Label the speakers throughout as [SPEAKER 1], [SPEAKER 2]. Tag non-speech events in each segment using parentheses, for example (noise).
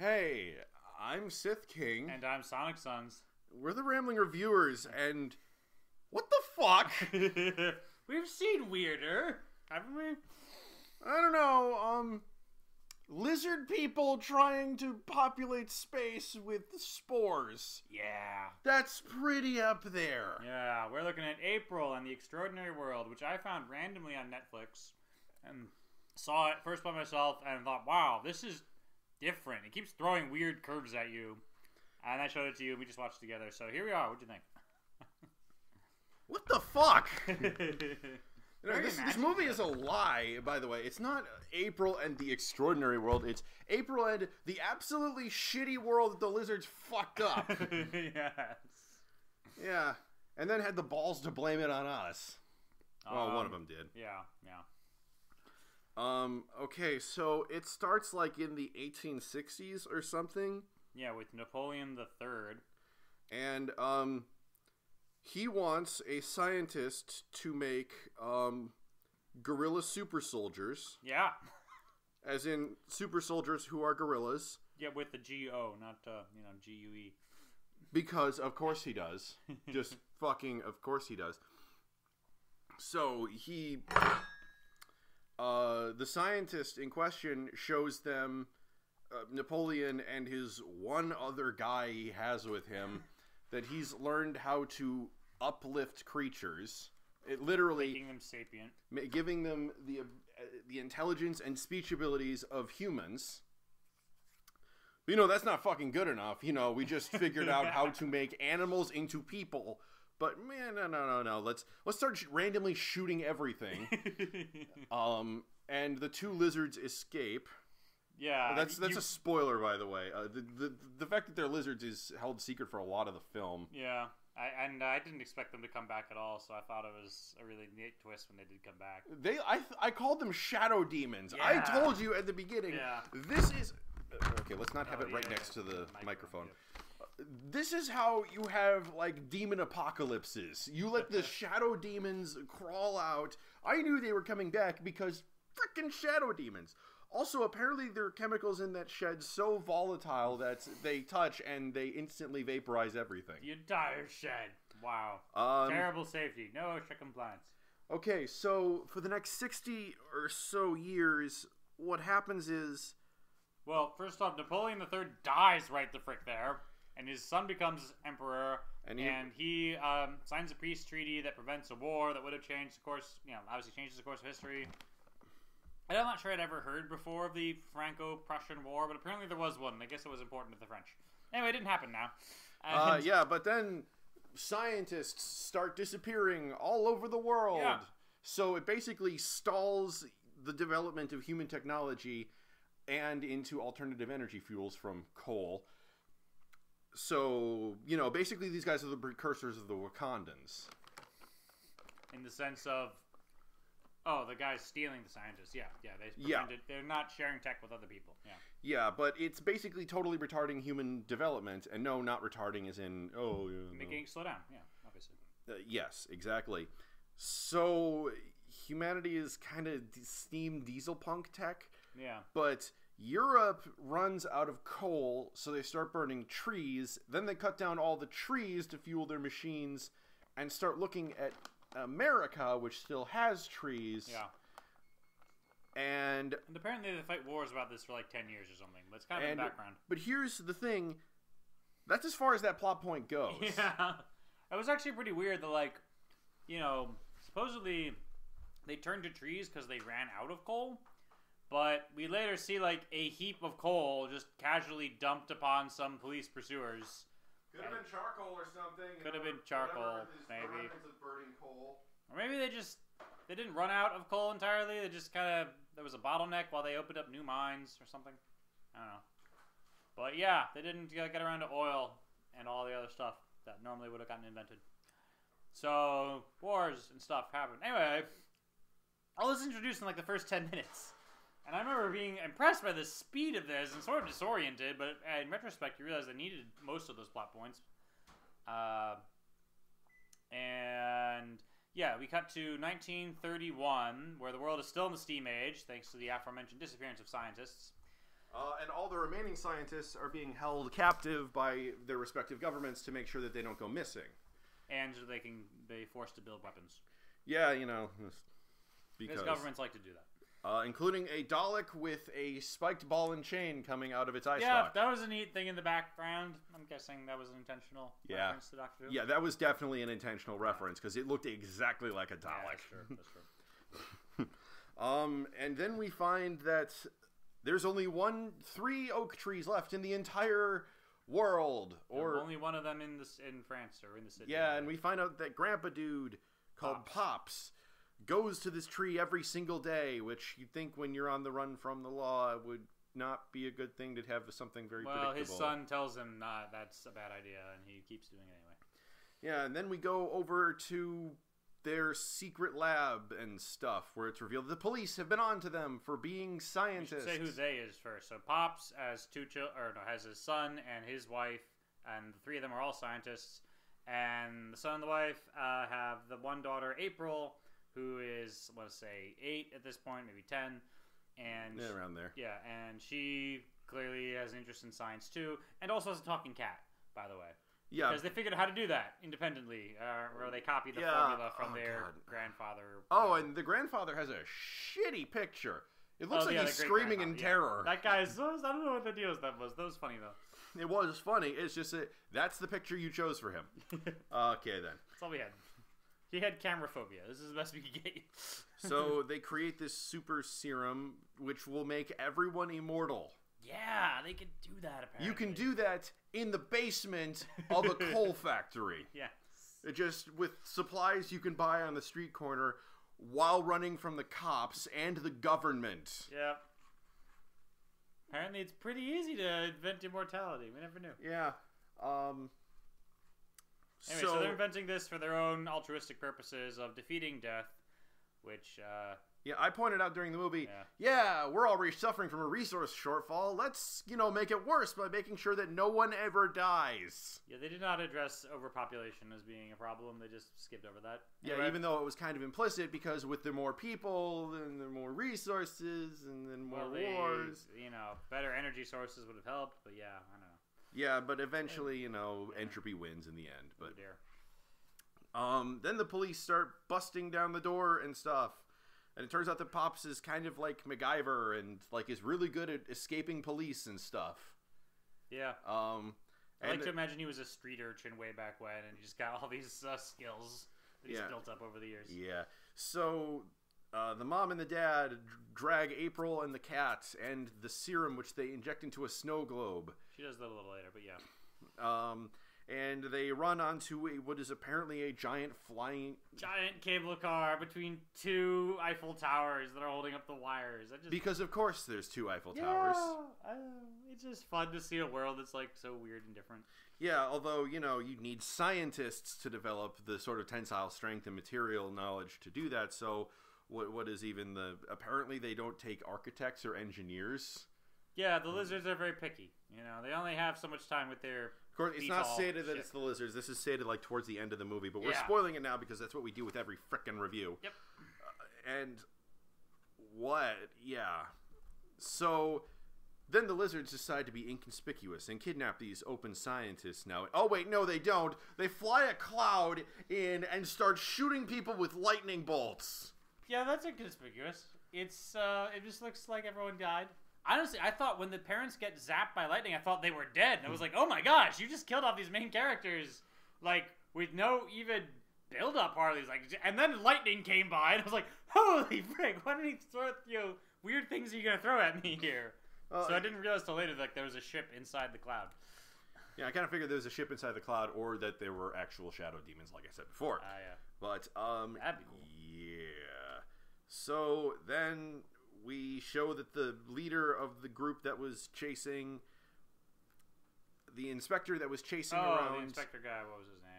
[SPEAKER 1] Hey, I'm Sith King.
[SPEAKER 2] And I'm Sonic Sons.
[SPEAKER 1] We're the Rambling Reviewers, and what the fuck? (laughs)
[SPEAKER 2] We've seen weirder, haven't we?
[SPEAKER 1] I don't know. Um, lizard people trying to populate space with spores.
[SPEAKER 2] Yeah.
[SPEAKER 1] That's pretty up there.
[SPEAKER 2] Yeah, we're looking at April and the Extraordinary World, which I found randomly on Netflix and saw it first by myself and thought, wow, this is different. It keeps throwing weird curves at you. And I showed it to you and we just watched it together. So here we are. What'd you think? (laughs)
[SPEAKER 1] What the fuck? (laughs) You know, this, this movie is a lie, by the way. It's not April and the Extraordinary World. It's April and the absolutely shitty world that the lizards fucked up. (laughs)
[SPEAKER 2] yes.
[SPEAKER 1] yeah. And then had the balls to blame it on us. Well, one of
[SPEAKER 2] Um,
[SPEAKER 1] them did.
[SPEAKER 2] Yeah, yeah.
[SPEAKER 1] Um, okay, so it starts like in the 1860s or something.
[SPEAKER 2] Yeah, with Napoleon the Third.
[SPEAKER 1] And, um, he wants a scientist to make, um, gorilla super soldiers,
[SPEAKER 2] Yeah. (laughs)
[SPEAKER 1] as in super soldiers who are gorillas,
[SPEAKER 2] Yeah, with the G O, not uh, you know G U E.
[SPEAKER 1] because of course he does. (laughs) Just fucking, of course he does. So he, uh, the scientist in question shows them uh, Napoleon and his one other guy he has with him (laughs) that he's learned how to uplift creatures. It literally
[SPEAKER 2] Making them sapient.
[SPEAKER 1] ma- giving them the uh, the intelligence and speech abilities of humans. But, you know that's not fucking good enough. You know we just figured out how to (laughs) make animals into people. But man, no, no, no, no. Let's let's start randomly shooting everything. (laughs) Um, and the two lizards escape.
[SPEAKER 2] yeah,
[SPEAKER 1] That's that's
[SPEAKER 2] you-
[SPEAKER 1] a spoiler, by the way. Uh, the, the the fact that they're lizards is held secret for a lot of the film.
[SPEAKER 2] yeah. I, and I didn't expect them to come back at all, so I thought it was a really neat twist when they did come back.
[SPEAKER 1] They, I, I called them shadow demons. I told you at the beginning.
[SPEAKER 2] Yeah.
[SPEAKER 1] This is okay. Let's not have
[SPEAKER 2] Oh,
[SPEAKER 1] it right
[SPEAKER 2] yeah,
[SPEAKER 1] next
[SPEAKER 2] yeah.
[SPEAKER 1] to the
[SPEAKER 2] Microphone,
[SPEAKER 1] microphone. This is how you have like demon apocalypses. You let the (laughs) shadow demons crawl out. I knew they were coming back because freaking shadow demons. Also, apparently there are chemicals in that shed so volatile that they touch and they instantly vaporize everything.
[SPEAKER 2] The entire shed. Wow.
[SPEAKER 1] Um,
[SPEAKER 2] Terrible safety. No OSHA compliance.
[SPEAKER 1] Okay, so for the next 60 or so years, what happens is
[SPEAKER 2] Well, first off, Napoleon III dies right the frick there, and his son becomes emperor,
[SPEAKER 1] And
[SPEAKER 2] and
[SPEAKER 1] he-
[SPEAKER 2] he, um, signs a peace treaty that prevents a war that would have changed the course, you know, obviously changes the course of history. And I'm not sure I'd ever heard before of the Franco-Prussian War, but apparently there was one. I guess it was important to the French. Anyway, it didn't happen now.
[SPEAKER 1] Uh, yeah, but then scientists start disappearing all over the world.
[SPEAKER 2] Yeah.
[SPEAKER 1] So it basically stalls the development of human technology and into alternative energy fuels from coal. So, you know, basically these guys are the precursors of the Wakandans.
[SPEAKER 2] in the sense of, oh, the guy's stealing the scientists. Yeah, yeah. They
[SPEAKER 1] Yeah.
[SPEAKER 2] They're not sharing tech with other people. Yeah.
[SPEAKER 1] Yeah, but it's basically totally retarding human development. And no, not retarding is in, oh.
[SPEAKER 2] Making it slow down. Yeah, obviously.
[SPEAKER 1] Uh, yes, exactly. So humanity is kind of steam diesel punk tech,
[SPEAKER 2] Yeah.
[SPEAKER 1] but Europe runs out of coal, so they start burning trees. Then they cut down all the trees to fuel their machines and start looking at America, which still has trees.
[SPEAKER 2] Yeah.
[SPEAKER 1] And
[SPEAKER 2] And apparently they fight wars about this for like 10 years or something. That's kind of in
[SPEAKER 1] and
[SPEAKER 2] the background.
[SPEAKER 1] but here's the thing. That's as far as that plot point goes. (laughs)
[SPEAKER 2] Yeah. It was actually pretty weird that, like, you know, supposedly they turned to trees because they ran out of coal. But we later see, like, a heap of coal just casually dumped upon some police pursuers.
[SPEAKER 1] Could have been charcoal or something.
[SPEAKER 2] Could have been charcoal,
[SPEAKER 1] whatever is the
[SPEAKER 2] maybe.
[SPEAKER 1] burning coal.
[SPEAKER 2] Or maybe they just they didn't run out of coal entirely. They just kind of there was a bottleneck while they opened up new mines or something. I don't know. But yeah, they didn't get around to oil and all the other stuff that normally would have gotten invented. So wars and stuff happened. Anyway, I was introduced in like the first ten (laughs) minutes, and I remember being impressed by the speed of this and sort of disoriented. But in retrospect, you realize I needed most of those plot points. Uh, and yeah, we cut to 1931, where the world is still in the steam age, thanks to the aforementioned disappearance of scientists.
[SPEAKER 1] Uh, and all the remaining scientists are being held captive by their respective governments to make sure that they don't go missing.
[SPEAKER 2] and so they can be forced to build weapons.
[SPEAKER 1] Yeah, you know, because
[SPEAKER 2] Because governments like to do that.
[SPEAKER 1] Uh, including a Dalek with a spiked ball and chain coming out of its eye
[SPEAKER 2] Yeah, that was a neat thing in the background. I'm guessing that was an intentional
[SPEAKER 1] Yeah.
[SPEAKER 2] reference to Doctor Who.
[SPEAKER 1] Yeah, that was definitely an intentional reference because it looked exactly like a
[SPEAKER 2] Yeah,
[SPEAKER 1] Dalek.
[SPEAKER 2] that's true. That's true. (laughs)
[SPEAKER 1] Um, and then we find that there's only one, three oak trees left in the entire world. Or
[SPEAKER 2] only one of them in this in France or in the city.
[SPEAKER 1] yeah, and we find out that Grandpa Dude called
[SPEAKER 2] Pops.
[SPEAKER 1] Pops. Goes to this tree every single day, which you'd think when you're on the run from the law would not be a good thing to have something very
[SPEAKER 2] well, his son tells him nah, that's a bad idea, and he keeps doing it anyway.
[SPEAKER 1] Yeah, and then we go over to their secret lab and stuff, where it's revealed the police have been on to them for being scientists.
[SPEAKER 2] say who they is first. So Pops has two children, or no, has his son and his wife, and the three of them are all scientists. And the son and the wife uh, have the one daughter, April, who is let's say eight at this point, maybe ten, and
[SPEAKER 1] yeah, around there.
[SPEAKER 2] yeah, and she clearly has an interest in science too, and also has a talking cat, by the way.
[SPEAKER 1] Yeah,
[SPEAKER 2] Because they figured out how to do that independently, uh, or they copied the
[SPEAKER 1] Yeah,
[SPEAKER 2] formula from
[SPEAKER 1] oh,
[SPEAKER 2] their
[SPEAKER 1] God.
[SPEAKER 2] grandfather.
[SPEAKER 1] Oh, and the grandfather has a shitty picture. It looks
[SPEAKER 2] Oh,
[SPEAKER 1] like
[SPEAKER 2] yeah,
[SPEAKER 1] he's screaming in
[SPEAKER 2] yeah.
[SPEAKER 1] terror.
[SPEAKER 2] That guy's. I don't know what the deal with that was. That was funny though.
[SPEAKER 1] It was funny. It's just that that's the picture you chose for him. (laughs) okay, then.
[SPEAKER 2] That's all we had. He had camera phobia. This is the best we could get. (laughs)
[SPEAKER 1] So they create this super serum, which will make everyone immortal.
[SPEAKER 2] yeah, they could do that. Apparently,
[SPEAKER 1] You can do that in the basement of a (laughs) coal factory.
[SPEAKER 2] Yeah.
[SPEAKER 1] It just with supplies you can buy on the street corner while running from the cops and the government.
[SPEAKER 2] Yep. Apparently, it's pretty easy to invent immortality. We never knew.
[SPEAKER 1] Yeah. Um.
[SPEAKER 2] Anyway, so, they're inventing this for their own altruistic purposes of defeating death, which uh,
[SPEAKER 1] Yeah, I pointed out during the movie.
[SPEAKER 2] Yeah.
[SPEAKER 1] Yeah, we're already suffering from a resource shortfall. Let's, you know, make it worse by making sure that no one ever dies.
[SPEAKER 2] yeah, they did not address overpopulation as being a problem. They just skipped over that.
[SPEAKER 1] Yeah, even though it was kind of implicit because with the more people, then the more resources, and then more
[SPEAKER 2] well, they-
[SPEAKER 1] wars.
[SPEAKER 2] You know, better energy sources would have helped, but yeah, I don't know.
[SPEAKER 1] Yeah, but eventually, you know, entropy wins in the end. But um, then the police start busting down the door and stuff. And it turns out that Pops is kind of like MacGyver and like is really good at escaping police and stuff.
[SPEAKER 2] Yeah.
[SPEAKER 1] Um,
[SPEAKER 2] I
[SPEAKER 1] and
[SPEAKER 2] like to imagine he was a street urchin way back when, and he just got all these uh, skills that he's
[SPEAKER 1] Yeah.
[SPEAKER 2] built up over the years.
[SPEAKER 1] Yeah. So uh, the mom and the dad drag April and the cat and the serum, which they inject into a snow globe.
[SPEAKER 2] She does that a little later, but yeah.
[SPEAKER 1] Um, and they run onto a, what is apparently a giant flying.
[SPEAKER 2] Giant cable car between two Eiffel Towers that are holding up the wires. Just
[SPEAKER 1] Because of course there's two Eiffel Towers.
[SPEAKER 2] Yeah, I don't it's just fun to see a world that's like so weird and different.
[SPEAKER 1] Yeah, although you know you need scientists to develop the sort of tensile strength and material knowledge to do that. So what what is even the? Apparently they don't take architects or engineers.
[SPEAKER 2] Yeah, the lizards are very picky. You know, they only have so much time with their.
[SPEAKER 1] Of course, it's not stated that
[SPEAKER 2] shit.
[SPEAKER 1] it's the lizards. This is stated like towards the end of the movie, but we're
[SPEAKER 2] Yeah.
[SPEAKER 1] spoiling it now because that's what we do with every frickin' review.
[SPEAKER 2] Yep.
[SPEAKER 1] Uh, and what? Yeah. So then the lizards decide to be inconspicuous and kidnap these open scientists now. Oh wait, no, they don't. They fly a cloud in and start shooting people with lightning bolts.
[SPEAKER 2] Yeah, that's inconspicuous. It's uh, it just looks like everyone died. Honestly, I thought when the parents get zapped by lightning, I thought they were dead. And I was like, oh my gosh, you just killed off these main characters, like with no even build up hardly. Like, and then lightning came by, and I was like, holy frick! Why did he throw you know, weird things are you gonna throw at me here?
[SPEAKER 1] Uh,
[SPEAKER 2] so I didn't realize till later that there was a ship inside the cloud.
[SPEAKER 1] Yeah, I kind of figured there was a ship inside the cloud, or that there were actual shadow demons, like I said before.
[SPEAKER 2] Ah, yeah.
[SPEAKER 1] But um,
[SPEAKER 2] That'd be cool.
[SPEAKER 1] yeah. So then we show that the leader of the group that was chasing the inspector that was chasing
[SPEAKER 2] Oh,
[SPEAKER 1] around
[SPEAKER 2] the inspector guy. What was his name?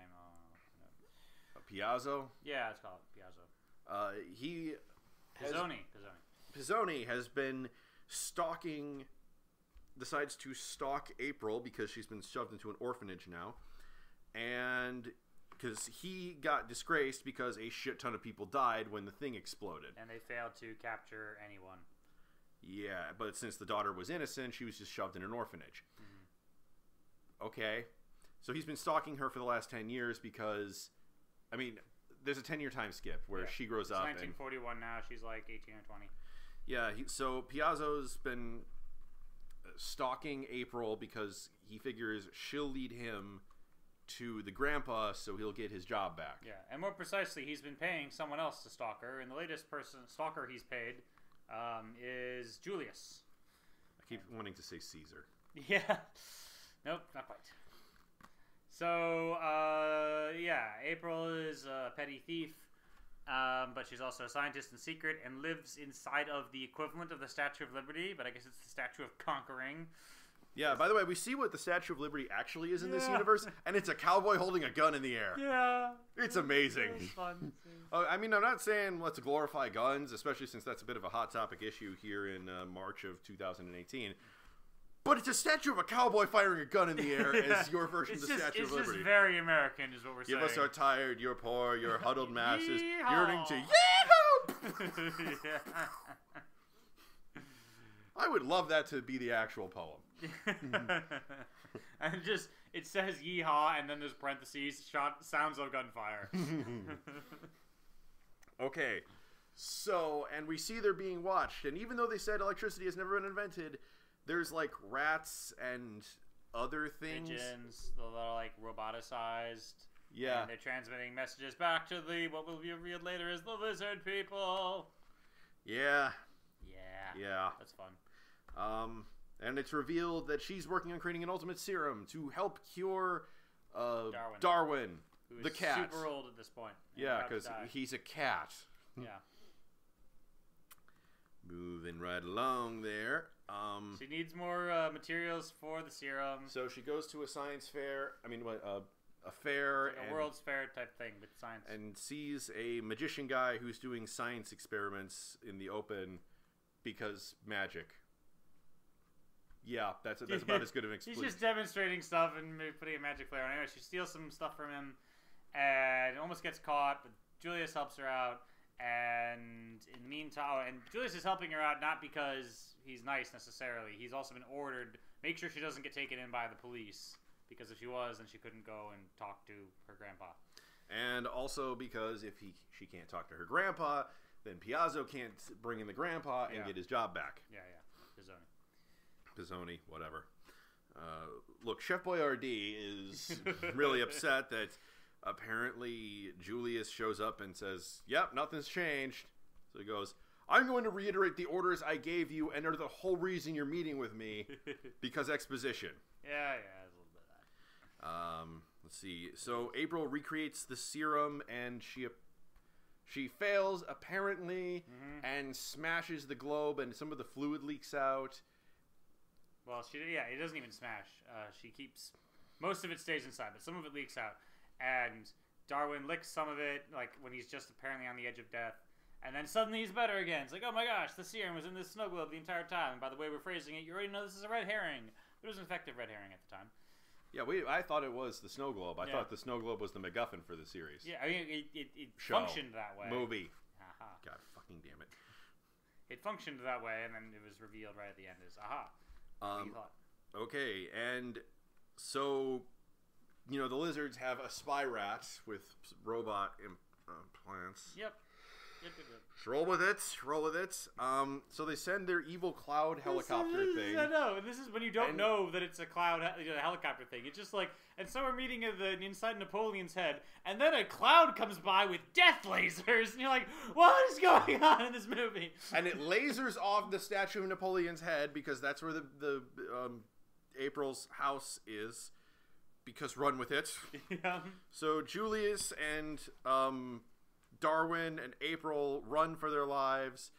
[SPEAKER 2] Oh,
[SPEAKER 1] Piazzo.
[SPEAKER 2] yeah, it's called Piazzo.
[SPEAKER 1] Uh, he has,
[SPEAKER 2] Pizzoni. Pizzoni.
[SPEAKER 1] Pizzoni has been stalking. Decides to stalk April because she's been shoved into an orphanage now, and because he got disgraced because a shit ton of people died when the thing exploded.
[SPEAKER 2] And they failed to capture anyone.
[SPEAKER 1] Yeah, but since the daughter was innocent, she was just shoved in an orphanage. Okay. So he's been stalking her for the last 10 years because, I mean, there's a 10 year time skip where
[SPEAKER 2] Yeah.
[SPEAKER 1] she grows
[SPEAKER 2] It's
[SPEAKER 1] up. And,
[SPEAKER 2] 1941 now. She's like 18 or 20.
[SPEAKER 1] yeah, he, so Piazzo's been uh, stalking April because he figures she'll lead him to the grandpa so he'll get his job back.
[SPEAKER 2] Yeah, and more precisely, he's been paying someone else to stalk her, and the latest person stalker he's paid um, is Julius.
[SPEAKER 1] I keep wanting to say Caesar. (laughs)
[SPEAKER 2] Yeah. Nope, not quite. So, uh, yeah, April is a petty thief, um, but she's also a scientist in secret and lives inside of the equivalent of the Statue of Liberty, but I guess it's the Statue of Conquering.
[SPEAKER 1] Yeah, by the way, we see what the Statue of Liberty actually is in this universe, and it's a cowboy holding a gun in the air.
[SPEAKER 2] Yeah.
[SPEAKER 1] It's amazing.
[SPEAKER 2] Fun.
[SPEAKER 1] Uh, I mean, I'm not saying let's glorify guns, especially since that's a bit of a hot topic issue here in uh, March of 2018. But it's a statue of a cowboy firing a gun in the air (laughs) as your version
[SPEAKER 2] it's
[SPEAKER 1] of the
[SPEAKER 2] just,
[SPEAKER 1] Statue of Liberty.
[SPEAKER 2] just very American, is what we're
[SPEAKER 1] Give
[SPEAKER 2] saying.
[SPEAKER 1] us our tired, you're poor, you're (laughs) huddled masses,
[SPEAKER 2] Yeehaw.
[SPEAKER 1] yearning to yahoo! (laughs) I would love that to be the actual poem. (laughs)
[SPEAKER 2] and just it says yeehaw, and then there's parentheses shot sounds of gunfire. (laughs)
[SPEAKER 1] Okay, so and we see they're being watched, and even though they said electricity has never been invented, there's like rats and other things.
[SPEAKER 2] Pigeons, they're like roboticized.
[SPEAKER 1] Yeah,
[SPEAKER 2] And they're transmitting messages back to the what will be revealed later is the lizard people.
[SPEAKER 1] yeah,
[SPEAKER 2] Yeah.
[SPEAKER 1] yeah.
[SPEAKER 2] That's fun.
[SPEAKER 1] Um, and it's revealed that she's working on creating an ultimate serum to help cure uh,
[SPEAKER 2] Darwin.
[SPEAKER 1] Darwin,
[SPEAKER 2] Who is
[SPEAKER 1] the cat.
[SPEAKER 2] super old at this point.
[SPEAKER 1] Yeah, because he's a cat.
[SPEAKER 2] yeah. (laughs)
[SPEAKER 1] Moving right along there. Um,
[SPEAKER 2] She needs more uh, materials for the serum.
[SPEAKER 1] so she goes to a science fair. I mean, uh, a fair
[SPEAKER 2] Like a
[SPEAKER 1] and,
[SPEAKER 2] World's Fair type thing with science.
[SPEAKER 1] and sees a magician guy who's doing science experiments in the open because magic. Yeah, that's that's about (laughs) as good of an
[SPEAKER 2] She's
[SPEAKER 1] explanation.
[SPEAKER 2] just demonstrating stuff and maybe putting a magic flair on. Anyway, she steals some stuff from him and almost gets caught, but Julius helps her out. And in the meantime, oh, and Julius is helping her out not because he's nice necessarily. He's also been ordered make sure she doesn't get taken in by the police because if she was, then she couldn't go and talk to her grandpa.
[SPEAKER 1] and also because if he she can't talk to her grandpa, then Piazzo can't bring in the grandpa and
[SPEAKER 2] Yeah.
[SPEAKER 1] get his job back.
[SPEAKER 2] Yeah, yeah, Pizzoni.
[SPEAKER 1] Pizzoni, whatever. Uh, look, Chef Boyardee is really (laughs) upset that apparently Julius shows up and says, "Yep, nothing's changed." So he goes, "I'm going to reiterate the orders I gave you, and are the whole reason you're meeting with me (laughs) because exposition."
[SPEAKER 2] Yeah, yeah, a little bit of that.
[SPEAKER 1] Um, let's see. So April recreates the serum, and she she fails apparently,
[SPEAKER 2] Mhm.
[SPEAKER 1] and smashes the globe, and some of the fluid leaks out.
[SPEAKER 2] Well, she yeah, it doesn't even smash. Uh, she keeps most of it stays inside, but some of it leaks out. And Darwin licks some of it, like when he's just apparently on the edge of death. And then suddenly he's better again. It's like, oh my gosh, the serum was in this snow globe the entire time. And by the way we're phrasing it, you already know this is a red herring. It was an effective red herring at the time.
[SPEAKER 1] Yeah, we. I thought it was the snow globe. I
[SPEAKER 2] Yeah.
[SPEAKER 1] thought the snow globe was the MacGuffin for the series.
[SPEAKER 2] Yeah, I mean, it, it, it
[SPEAKER 1] Show.
[SPEAKER 2] functioned that way.
[SPEAKER 1] Movie.
[SPEAKER 2] Aha.
[SPEAKER 1] God fucking damn it.
[SPEAKER 2] It functioned that way, and then it was revealed right at the end as, aha.
[SPEAKER 1] Um, okay, and so you know the lizards have a spy rat with robot implants.
[SPEAKER 2] Yep.
[SPEAKER 1] Roll with it. Roll with it. Um, so they send their evil cloud helicopter
[SPEAKER 2] This is-
[SPEAKER 1] thing.
[SPEAKER 2] I know. and This is when you don't
[SPEAKER 1] And-
[SPEAKER 2] know that it's a cloud you know, helicopter thing. It's just like, and so we're meeting in the inside Napoleon's head, and then a cloud comes by with death lasers, and you're like, what is going (laughs) on in this movie?
[SPEAKER 1] and it lasers off the statue of Napoleon's head because that's where the the um, April's house is. Because run with it. (laughs)
[SPEAKER 2] yeah.
[SPEAKER 1] So Julius and um, Darwin and April run for their lives,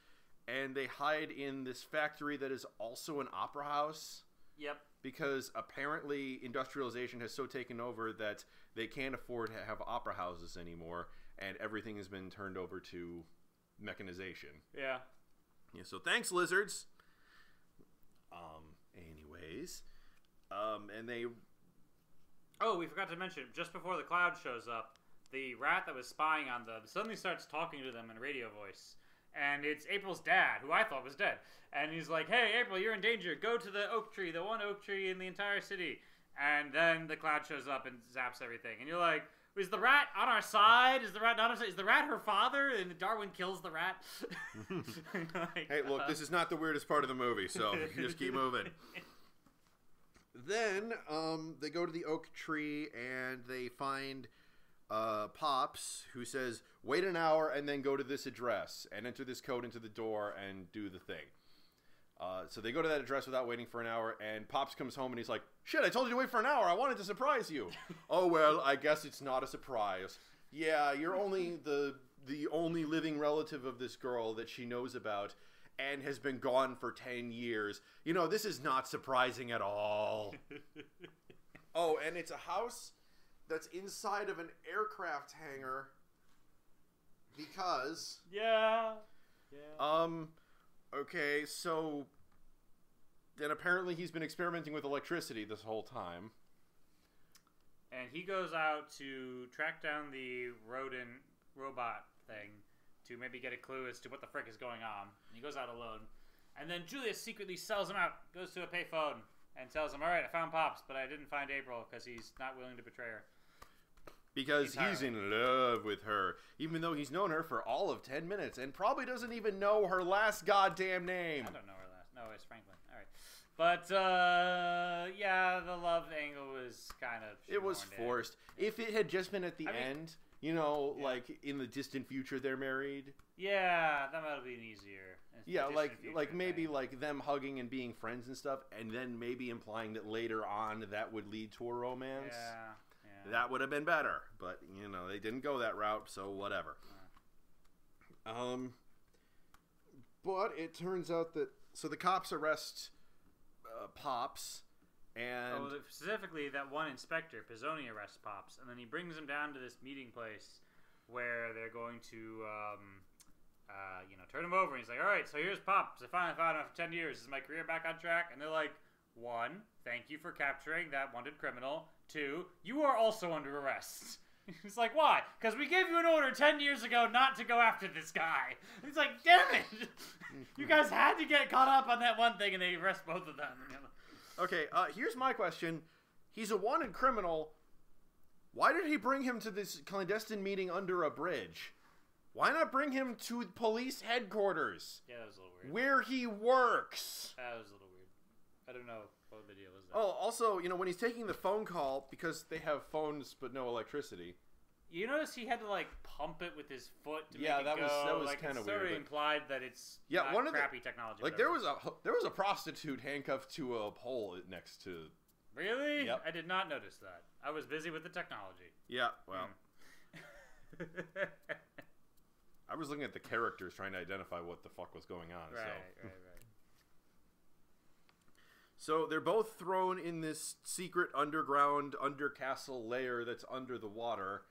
[SPEAKER 1] and they hide in this factory that is also an opera house
[SPEAKER 2] Yep.
[SPEAKER 1] because apparently industrialization has so taken over that they can't afford to have opera houses anymore, and everything has been turned over to mechanization.
[SPEAKER 2] Yeah.
[SPEAKER 1] Yeah, so thanks, lizards. Um, anyways, um, and they
[SPEAKER 2] Oh, we forgot to mention, just before the cloud shows up, the rat that was spying on them suddenly starts talking to them in a radio voice. and it's April's dad, who I thought was dead. And he's like, "Hey, April, you're in danger. Go to the oak tree, the one oak tree in the entire city." And then the cloud shows up and zaps everything, and you're like. Is the rat on our side? Is the rat not on our side? Is the rat her father? And Darwin kills the rat. (laughs) (laughs) Like,
[SPEAKER 1] Hey, look,
[SPEAKER 2] uh,
[SPEAKER 1] this is not the weirdest part of the movie, so (laughs) just keep moving. Then um, they go to the oak tree and they find uh, Pops, who says, "Wait an hour and then go to this address and enter this code into the door and do the thing." Uh, so they go to that address without waiting for an hour, and Pops comes home and he's like, "Shit! I told you to wait for an hour. I wanted to surprise you." (laughs) oh well, I guess it's not a surprise. Yeah, you're only the the only living relative of this girl that she knows about and has been gone for 10 years. You know, this is not surprising at all. (laughs) oh, and it's a house that's inside of an aircraft hangar because
[SPEAKER 2] yeah. Yeah.
[SPEAKER 1] um okay, so then apparently he's been experimenting with electricity this whole time.
[SPEAKER 2] and he goes out to track down the rodent robot thing to maybe get a clue as to what the frick is going on. And he goes out alone. And then Julius secretly sells him out, goes to a payphone, and tells him, All right, I found Pops, but I didn't find April because he's not willing to betray her.
[SPEAKER 1] Because he's in love with her, even though he's known her for all of 10 minutes and probably doesn't even know her last goddamn name.
[SPEAKER 2] I don't know her last. No, it's Franklin. All right. But, uh, yeah, the love angle was kind of.
[SPEAKER 1] It was forced. If it had just been at the
[SPEAKER 2] I mean-
[SPEAKER 1] end, you know,
[SPEAKER 2] Yeah.
[SPEAKER 1] like in the distant future they're married.
[SPEAKER 2] Yeah, that might have been easier. It's
[SPEAKER 1] Yeah, like like maybe
[SPEAKER 2] thing.
[SPEAKER 1] like them hugging and being friends and stuff, and then maybe implying that later on that would lead to a romance.
[SPEAKER 2] Yeah. Yeah.
[SPEAKER 1] That would have been better, but you know they didn't go that route, so whatever. Um, but it turns out that so the cops arrest uh, Pops, and
[SPEAKER 2] Oh, specifically, that one inspector, Pizzoni, arrests Pops, and then he brings him down to this meeting place where they're going to, um, uh, you know, turn him over. And he's like, "All right, so here's Pops. I finally found him after ten years. Is my career back on track?" And they're like, "One, thank you for capturing that wanted criminal. Two, you are also under arrest." (laughs) He's like, "Why? Because we gave you an order ten years ago not to go after this guy." He's like, "Damn it! (laughs) you guys had to get caught up on that one thing, and they arrest both of them." (laughs)
[SPEAKER 1] okay, uh, here's my question: He's a wanted criminal. Why did he bring him to this clandestine meeting under a bridge? Why not bring him to police headquarters
[SPEAKER 2] Yeah, that was a little weird.
[SPEAKER 1] where he works?
[SPEAKER 2] That was a little weird. I don't know what the deal is. There.
[SPEAKER 1] Oh, also, you know, when he's taking the phone call because they have phones but no electricity.
[SPEAKER 2] You notice he had to like pump it with his foot to
[SPEAKER 1] Yeah,
[SPEAKER 2] make it
[SPEAKER 1] that was-
[SPEAKER 2] go.
[SPEAKER 1] that was
[SPEAKER 2] like, sort of
[SPEAKER 1] weird, but-
[SPEAKER 2] implied that it's
[SPEAKER 1] Yeah, one of the-
[SPEAKER 2] crappy technology.
[SPEAKER 1] Like there was a there was a prostitute handcuffed to a pole next to.
[SPEAKER 2] really.
[SPEAKER 1] Yep.
[SPEAKER 2] I did not notice that. I was busy with the technology.
[SPEAKER 1] Yeah, well,
[SPEAKER 2] right, hmm. (laughs)
[SPEAKER 1] I was looking at the characters trying to identify what the fuck was going on.
[SPEAKER 2] right,
[SPEAKER 1] So.
[SPEAKER 2] right.
[SPEAKER 1] So they're both thrown in this secret underground undercastle layer that's under the water.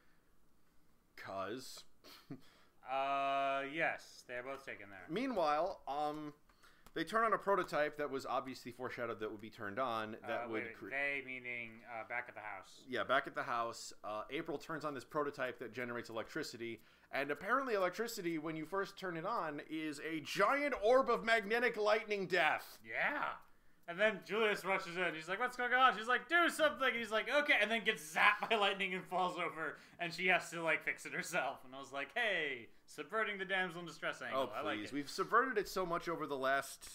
[SPEAKER 1] Cause
[SPEAKER 2] Uh, yes, they're both taken there.
[SPEAKER 1] meanwhile, um, they turn on a prototype that was obviously foreshadowed that would be turned on. That
[SPEAKER 2] uh,
[SPEAKER 1] would
[SPEAKER 2] wait,
[SPEAKER 1] cre-
[SPEAKER 2] they meaning uh, back at the house.
[SPEAKER 1] yeah, back at the house, uh, April turns on this prototype that generates electricity, and apparently, electricity when you first turn it on is a giant orb of magnetic lightning death.
[SPEAKER 2] Yeah. And then Julius rushes in. He's like, "What's going on?" She's like, "Do something." And he's like, "Okay." And then gets zapped by lightning and falls over, and she has to like fix it herself. And I was like, "Hey, subverting the damsel in distress angle.
[SPEAKER 1] Oh
[SPEAKER 2] I like
[SPEAKER 1] please,
[SPEAKER 2] it."
[SPEAKER 1] we've subverted it so much over the last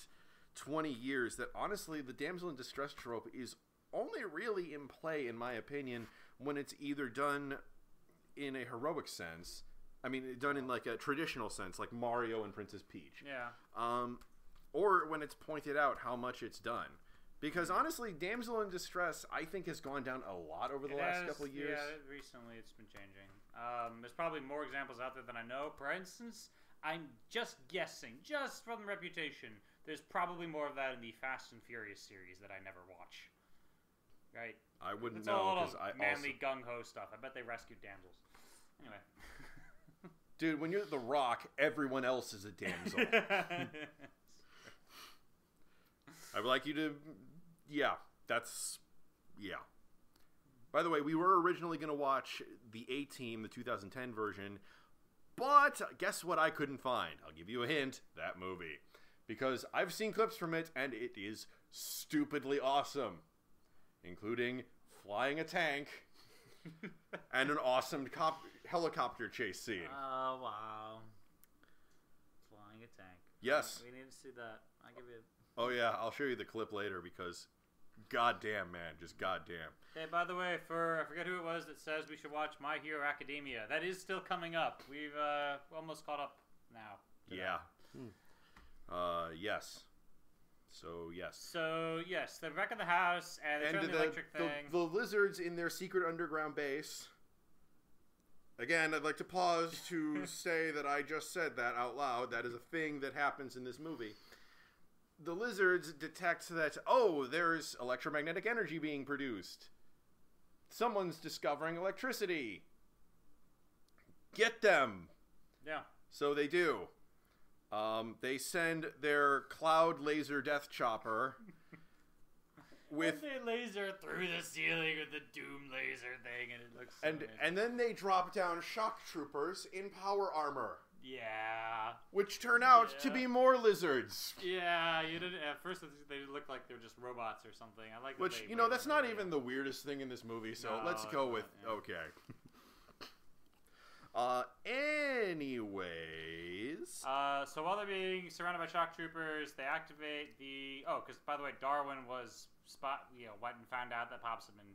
[SPEAKER 1] twenty years that honestly, the damsel in distress trope is only really in play, in my opinion, when it's either done in a heroic sense. I mean, done in like a traditional sense, like Mario and Princess Peach.
[SPEAKER 2] Yeah.
[SPEAKER 1] um, or when it's pointed out how much it's done. Because honestly, damsel in distress, I think, has gone down a lot over the
[SPEAKER 2] It
[SPEAKER 1] last
[SPEAKER 2] has-
[SPEAKER 1] couple years.
[SPEAKER 2] Yeah, recently it's been changing. Um, there's probably more examples out there than I know. For instance, I'm just guessing, just from reputation, there's probably more of that in the Fast and Furious series that I never watch. Right?
[SPEAKER 1] I wouldn't
[SPEAKER 2] It's
[SPEAKER 1] know
[SPEAKER 2] all
[SPEAKER 1] because I also,
[SPEAKER 2] manly gung ho stuff. I bet they rescued damsels. Anyway.
[SPEAKER 1] dude, when you're the Rock, everyone else is a damsel. (laughs) I would like you to, yeah, that's, yeah. By the way, we were originally going to watch the A Team, the 2010 version, But guess what I couldn't find? I'll give you a hint that movie. Because I've seen clips from it and it is stupidly awesome, including flying a tank (laughs) and an awesome cop- helicopter chase scene.
[SPEAKER 2] Oh wow! Flying a tank.
[SPEAKER 1] Yes.
[SPEAKER 2] We need to see that. I'll give you.
[SPEAKER 1] Oh, yeah, I'll show you the clip later because goddamn, man, just goddamn.
[SPEAKER 2] Hey, by the way, for I forget who it was that says we should watch My Hero Academia. That is still coming up. We've uh, almost caught up now. to that.
[SPEAKER 1] Yeah. Uh, yes. So, yes.
[SPEAKER 2] So yes, they're back in the house and they're
[SPEAKER 1] and the,
[SPEAKER 2] the electric
[SPEAKER 1] the,
[SPEAKER 2] thing.
[SPEAKER 1] the lizards in their secret underground base. Again, I'd like to pause to (laughs) say that I just said that out loud. That is a thing that happens in this movie. The lizards detect that, oh, there's electromagnetic energy being produced. Someone's discovering electricity. Get them.
[SPEAKER 2] yeah.
[SPEAKER 1] So they do. Um, they send their cloud laser death chopper (laughs) with
[SPEAKER 2] and they laser through the ceiling with the doom laser thing, and it looks. So
[SPEAKER 1] and
[SPEAKER 2] amazing.
[SPEAKER 1] and then they drop down shock troopers in power armor,
[SPEAKER 2] yeah,
[SPEAKER 1] which turn out to be more lizards.
[SPEAKER 2] yeah. You didn't at first they looked like they were just robots or something. I like.
[SPEAKER 1] Which you know that's not
[SPEAKER 2] them.
[SPEAKER 1] even the weirdest thing in this movie. So
[SPEAKER 2] No,
[SPEAKER 1] let's go
[SPEAKER 2] not,
[SPEAKER 1] with
[SPEAKER 2] yeah.
[SPEAKER 1] okay. (laughs) Uh, anyways,
[SPEAKER 2] Uh, so while they're being surrounded by shock troopers, they activate the. Oh, because by the way, Darwin was spot. You know, went and found out that Pops had been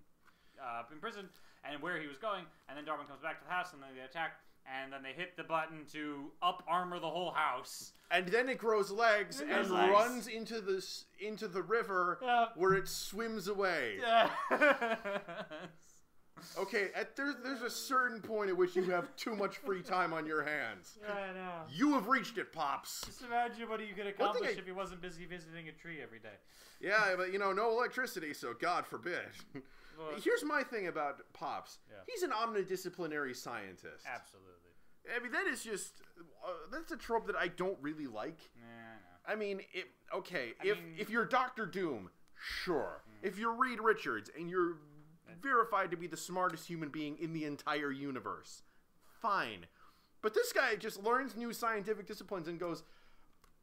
[SPEAKER 2] uh, in prison and where he was going, and then Darwin comes back to the house and then they attack, and then they hit the button to up armor the whole house.
[SPEAKER 1] and then it grows legs
[SPEAKER 2] It
[SPEAKER 1] and
[SPEAKER 2] legs.
[SPEAKER 1] runs into the into the river where it swims away. (laughs)
[SPEAKER 2] Yeah.
[SPEAKER 1] Okay, at there, there's a certain point at which you have too much free time on your hands. (laughs)
[SPEAKER 2] yeah, I know.
[SPEAKER 1] You have reached it, pops.
[SPEAKER 2] Just imagine what you could accomplish
[SPEAKER 1] I-
[SPEAKER 2] if he wasn't busy visiting a tree every day.
[SPEAKER 1] Yeah, but you know, no electricity, so God forbid. (laughs) Here's my thing about Pops.
[SPEAKER 2] Yeah.
[SPEAKER 1] He's an omnidisciplinary scientist.
[SPEAKER 2] absolutely.
[SPEAKER 1] I mean, that is just uh, that's a trope that I don't really like.
[SPEAKER 2] Yeah, I.
[SPEAKER 1] I mean, it, okay,
[SPEAKER 2] I
[SPEAKER 1] if
[SPEAKER 2] mean-
[SPEAKER 1] if you're Doctor Doom, sure. If you're Reed Richards and you're verified to be the smartest human being in the entire universe, fine. But this guy just learns new scientific disciplines and goes,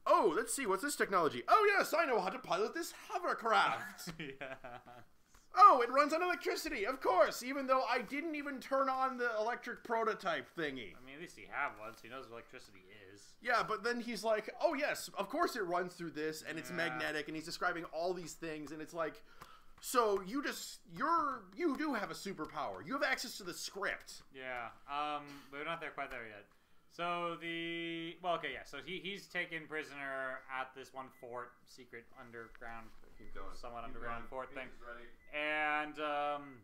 [SPEAKER 1] "Oh, let's see, what's this technology? Oh yes, I know how to pilot this hovercraft." (laughs)
[SPEAKER 2] yeah.
[SPEAKER 1] Oh, it runs on electricity, of course. Even though I didn't even turn on the electric prototype thingy.
[SPEAKER 2] I mean, at least he had one, so he knows what electricity is.
[SPEAKER 1] Yeah, but then he's like, "Oh yes, of course it runs through this, and it's magnetic." And he's describing all these things, and it's like, so you just you're you do have a superpower. You have access to the script.
[SPEAKER 2] Yeah, um, but we're not there quite there yet. So the well, okay, yeah. So he he's taken prisoner at this one fort, secret underground, somewhat underground fort thing, and um,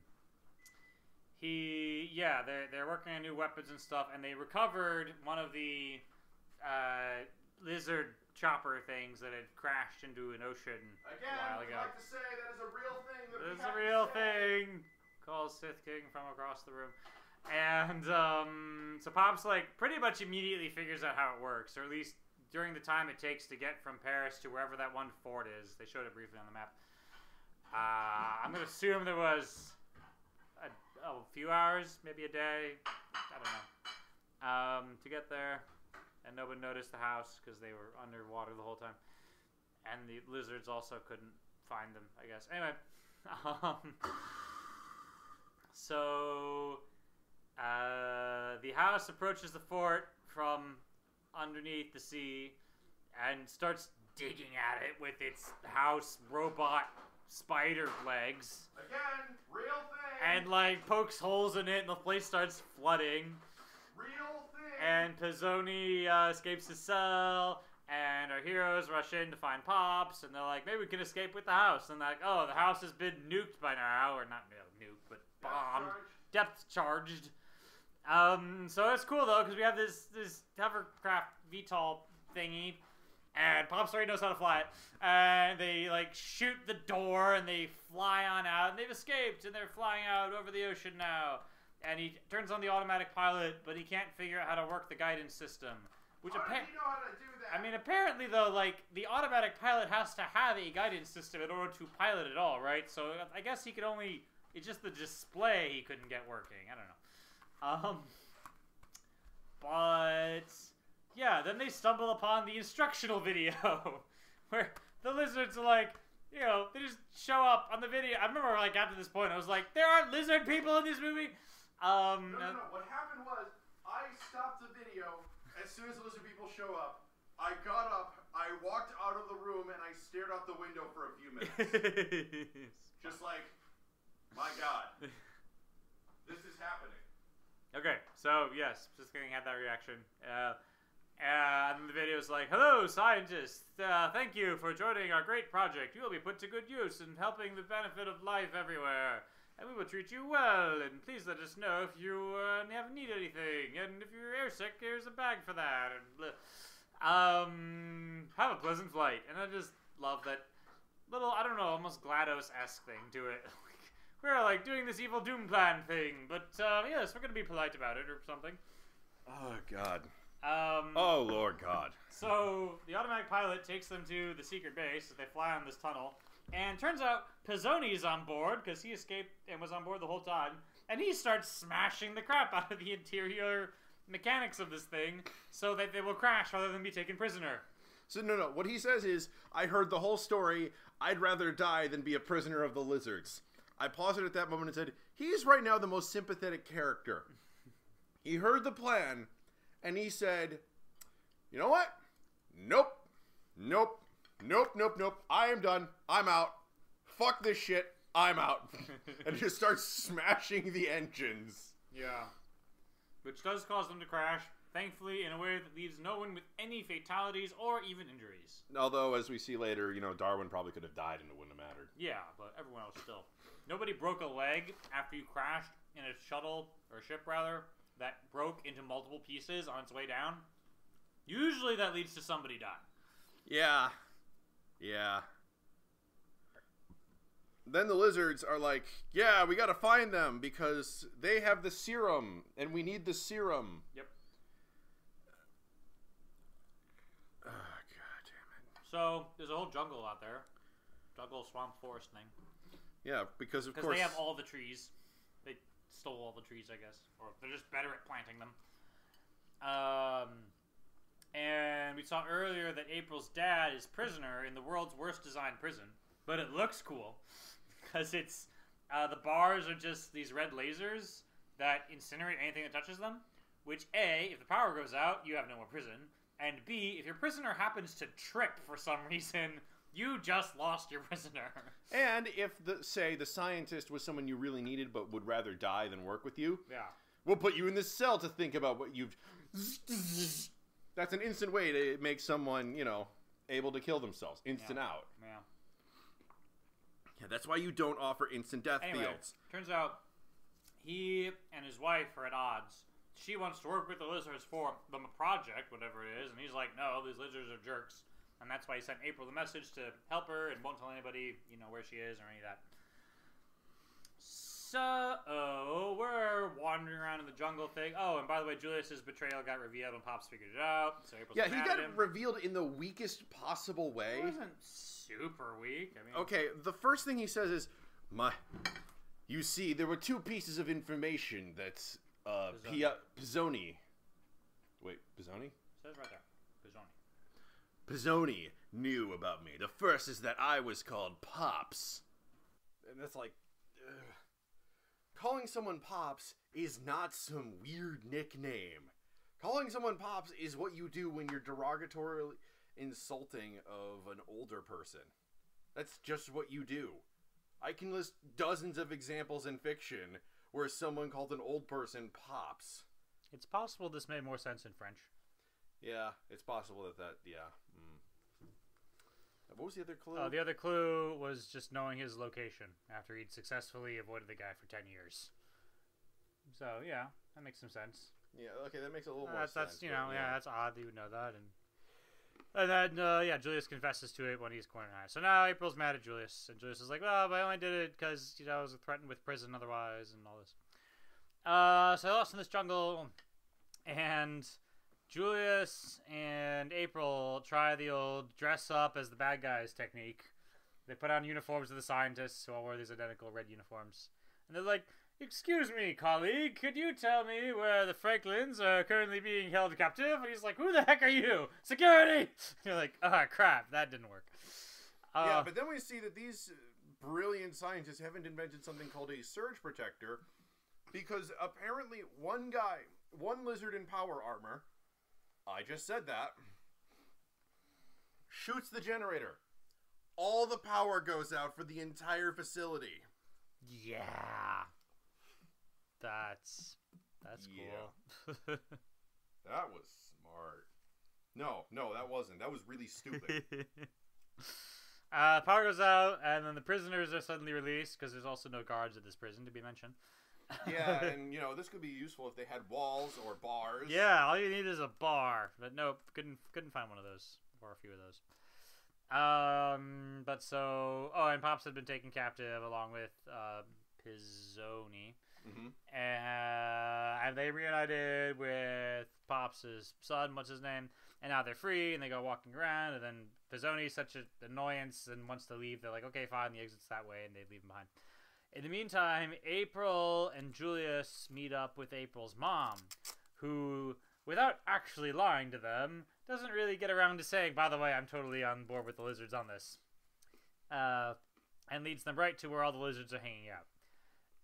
[SPEAKER 2] he yeah, they're they're working on new weapons and stuff, and they recovered one of the uh, lizard chopper things that had crashed into an ocean a while ago.
[SPEAKER 1] to say that is a real thing.
[SPEAKER 2] This is a real thing. Calls Sith King from across the room. And um, so Pops like pretty much immediately figures out how it works, or at least during the time it takes to get from Paris to wherever that one fort is. They showed it briefly on the map. Uh, I'm gonna assume there was a, a few hours, maybe a day. I don't know. Um, to get there, and no one noticed the house because they were underwater the whole time, and the lizards also couldn't find them. I guess. Anyway, (laughs) um, so uh, the house approaches the fort from underneath the sea and starts digging at it with its house robot spider legs
[SPEAKER 1] Again, real thing.
[SPEAKER 2] and like pokes holes in it and the place starts flooding
[SPEAKER 1] real thing.
[SPEAKER 2] and Pizzoni uh, escapes his cell and our heroes rush in to find Pops and they're like maybe we can escape with the house and they're like oh the house has been nuked by now or not nuked but bombed depth charged. Um, so it's cool though because we have this this hovercraft VTOL thingy, and Pops already knows how to fly it. And they like shoot the door and they fly on out and they've escaped and they're flying out over the ocean now. And he turns on the automatic pilot, but he can't figure out how to work the guidance system. Which appa-
[SPEAKER 1] know how to do that?
[SPEAKER 2] I mean, apparently though, like the automatic pilot has to have a guidance system in order to pilot it all, right? So I guess he could only. It's just the display he couldn't get working. I don't know. Um, But yeah, then they stumble upon the instructional video (laughs) where the lizards are like, you know, they just show up on the video. I remember like after this point, I was like, there aren't lizard people in this movie. Um,
[SPEAKER 1] No, no, no. What happened was I stopped the video as soon as the lizard people show up. I got up, I walked out of the room, and I stared out the window for a few minutes. (laughs) Just like, my God, this is happening.
[SPEAKER 2] Okay, so yes, just getting had that reaction. Uh, and the video is like, "Hello, scientists! Uh, thank you for joining our great project. You will be put to good use in helping the benefit of life everywhere, and we will treat you well. And please let us know if you uh, have need anything. And if you're airsick, here's a bag for that. Um, have a pleasant flight. And I just love that little, I don't know, almost GLaDOS esque thing to it. (laughs) we're like doing this evil doom plan thing, but uh, yes, we're gonna be polite about it or something.
[SPEAKER 1] Oh God.
[SPEAKER 2] Um,
[SPEAKER 1] Oh Lord God.
[SPEAKER 2] So the automatic pilot takes them to the secret base as they fly on this tunnel, and turns out Pizzoni's on board because he escaped and was on board the whole time, and he starts smashing the crap out of the interior mechanics of this thing so that they will crash rather than be taken prisoner.
[SPEAKER 1] So no, no. What he says is, I heard the whole story. I'd rather die than be a prisoner of the lizards. I paused it at that moment and said, he's right now the most sympathetic character. He heard the plan, and he said, you know what? Nope, nope, nope, nope, nope. I am done. I'm out. Fuck this shit. I'm out. (laughs) and just starts smashing the engines.
[SPEAKER 2] Yeah. Which does cause them to crash, thankfully, in a way that leaves no one with any fatalities or even injuries.
[SPEAKER 1] Although, as we see later, you know, Darwin probably could have died and it wouldn't have mattered.
[SPEAKER 2] Yeah, but everyone else still. Nobody broke a leg after you crashed in a shuttle or ship rather that broke into multiple pieces on its way down. Usually that leads to somebody dying.
[SPEAKER 1] Yeah. Yeah. Then the lizards are like, yeah, we gotta find them because they have the serum and we need the serum.
[SPEAKER 2] Yep.
[SPEAKER 1] Ah, oh, God damn it.
[SPEAKER 2] So there's a whole jungle out there. Jungle swamp forest thing.
[SPEAKER 1] Yeah, because of course.
[SPEAKER 2] they have all the trees. They stole all the trees, I guess. Or they're just better at planting them. Um and we saw earlier that April's dad is prisoner in the world's worst designed prison, but it looks cool (laughs) because it's uh, the bars are just these red lasers that incinerate anything that touches them. Which a, if the power goes out, you have no more prison, and b, if your prisoner happens to trip for some (laughs) reason, you just lost your (laughs) prisoner.
[SPEAKER 1] and if, the say, the scientist was someone you really needed but would rather die than work with you,
[SPEAKER 2] yeah.
[SPEAKER 1] we'll put you in this cell to think about what you've. (laughs) That's an instant way to make someone, you know, able to kill themselves. Instant
[SPEAKER 2] Yeah.
[SPEAKER 1] out.
[SPEAKER 2] Yeah.
[SPEAKER 1] Yeah, that's why you don't offer instant death
[SPEAKER 2] Anyway,
[SPEAKER 1] fields.
[SPEAKER 2] turns out he and his wife are at odds. She wants to work with the lizards for the project, whatever it is, and he's like, no, these lizards are jerks. And that's why he sent April the message to help her and won't tell anybody, you know, where she is or any of that. So, we're wandering around in the jungle thing. Oh, and by the way, Julius's betrayal got revealed when Pops figured it out. So April's
[SPEAKER 1] Yeah, he got revealed in the weakest possible way.
[SPEAKER 2] It wasn't super weak. I mean,
[SPEAKER 1] Okay, the first thing he says is, "My, you see, there were two pieces of information that uh,
[SPEAKER 2] Pizzoni.
[SPEAKER 1] Pia- Pizzoni, wait, Pizzoni,
[SPEAKER 2] says right there. Pizzoni
[SPEAKER 1] knew about me. The first is that I was called Pops, and that's like, ugh. calling someone Pops is not some weird nickname. Calling someone Pops is what you do when you're derogatorily insulting of an older person. That's just what you do. I can list dozens of examples in fiction where someone called an old person Pops.
[SPEAKER 2] It's possible this made more sense in French.
[SPEAKER 1] Yeah, it's possible that that, yeah. Mm. What was the other clue?
[SPEAKER 2] Uh, the other clue was just knowing his location after he'd successfully avoided the guy for 10 years. So, yeah, that makes some sense.
[SPEAKER 1] Yeah, okay, that makes a little more
[SPEAKER 2] That's,
[SPEAKER 1] sense.
[SPEAKER 2] that's you know, yeah. that's odd that you would know that. And and then, uh, yeah, Julius confesses to it when he's cornered. So now April's mad at Julius, and Julius is like, well, but I only did it because, you know, I was threatened with prison otherwise, and all this. Uh, so I lost in this jungle, and Julius and April try the old dress up as the bad guys technique. They put on uniforms of the scientists who all wear these identical red uniforms. And they're like, Excuse me, colleague, could you tell me where the Franklins are currently being held captive? And he's like, Who the heck are you? Security! (laughs) You're like, Ah, crap, that didn't work. Uh,
[SPEAKER 1] yeah, but then we see that these brilliant scientists haven't invented something called a surge protector because apparently one guy, one lizard in power armor, I just said that, shoots the generator. All the power goes out for the entire facility.
[SPEAKER 2] yeah. That's. That's cool. (laughs)
[SPEAKER 1] That was smart. No, no, that wasn't. That was really stupid. (laughs)
[SPEAKER 2] uh, power goes out, and then the prisoners are suddenly released because there's also no guards at this prison to be mentioned.
[SPEAKER 1] Yeah, (laughs) and you know, this could be useful if they had walls or bars.
[SPEAKER 2] yeah, all you need is a bar, but nope, couldn't couldn't find one of those or a few of those. Um, but so oh, and Pops had been taken captive along with uh, Pizoni.
[SPEAKER 1] hmm
[SPEAKER 2] Uh, and they reunited with Pops's son, what's his name? And now they're free and they go walking around. And then Pizoni's such an annoyance and wants to leave. They're like, okay, fine, the exit's that way, and they leave him behind. In the meantime, April and Julius meet up with April's mom, who, without actually lying to them, doesn't really get around to saying, by the way, I'm totally on board with the lizards on this. Uh, and leads them right to where all the lizards are hanging out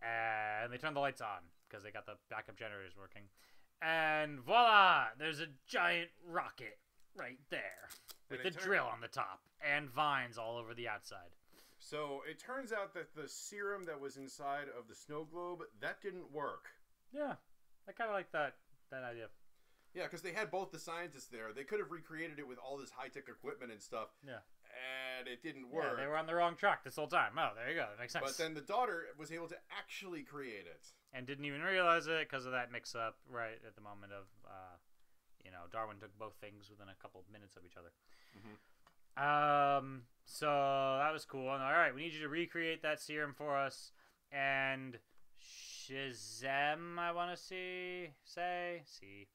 [SPEAKER 2] and they turn the lights on because they got the backup generators working. And voila, there's a giant rocket right there with
[SPEAKER 1] And
[SPEAKER 2] the
[SPEAKER 1] it turn-
[SPEAKER 2] drill on the top and vines all over the outside.
[SPEAKER 1] So it turns out that the serum that was inside of the snow globe that didn't work.
[SPEAKER 2] Yeah, I kind of like that that idea.
[SPEAKER 1] Yeah, because they had both the scientists there. They could have recreated it with all this high tech equipment and stuff.
[SPEAKER 2] Yeah.
[SPEAKER 1] And it didn't
[SPEAKER 2] Yeah,
[SPEAKER 1] work.
[SPEAKER 2] they were on the wrong track this whole time. Oh, there you go. That makes sense.
[SPEAKER 1] but then the daughter was able to actually create it.
[SPEAKER 2] and didn't even realize it because of that mix-up right at the moment of, uh, you know, Darwin took both things within a couple of minutes of each other. Um, so that was cool. And all right, we need you to recreate that serum for us. And Shazam, I want to see, say, see,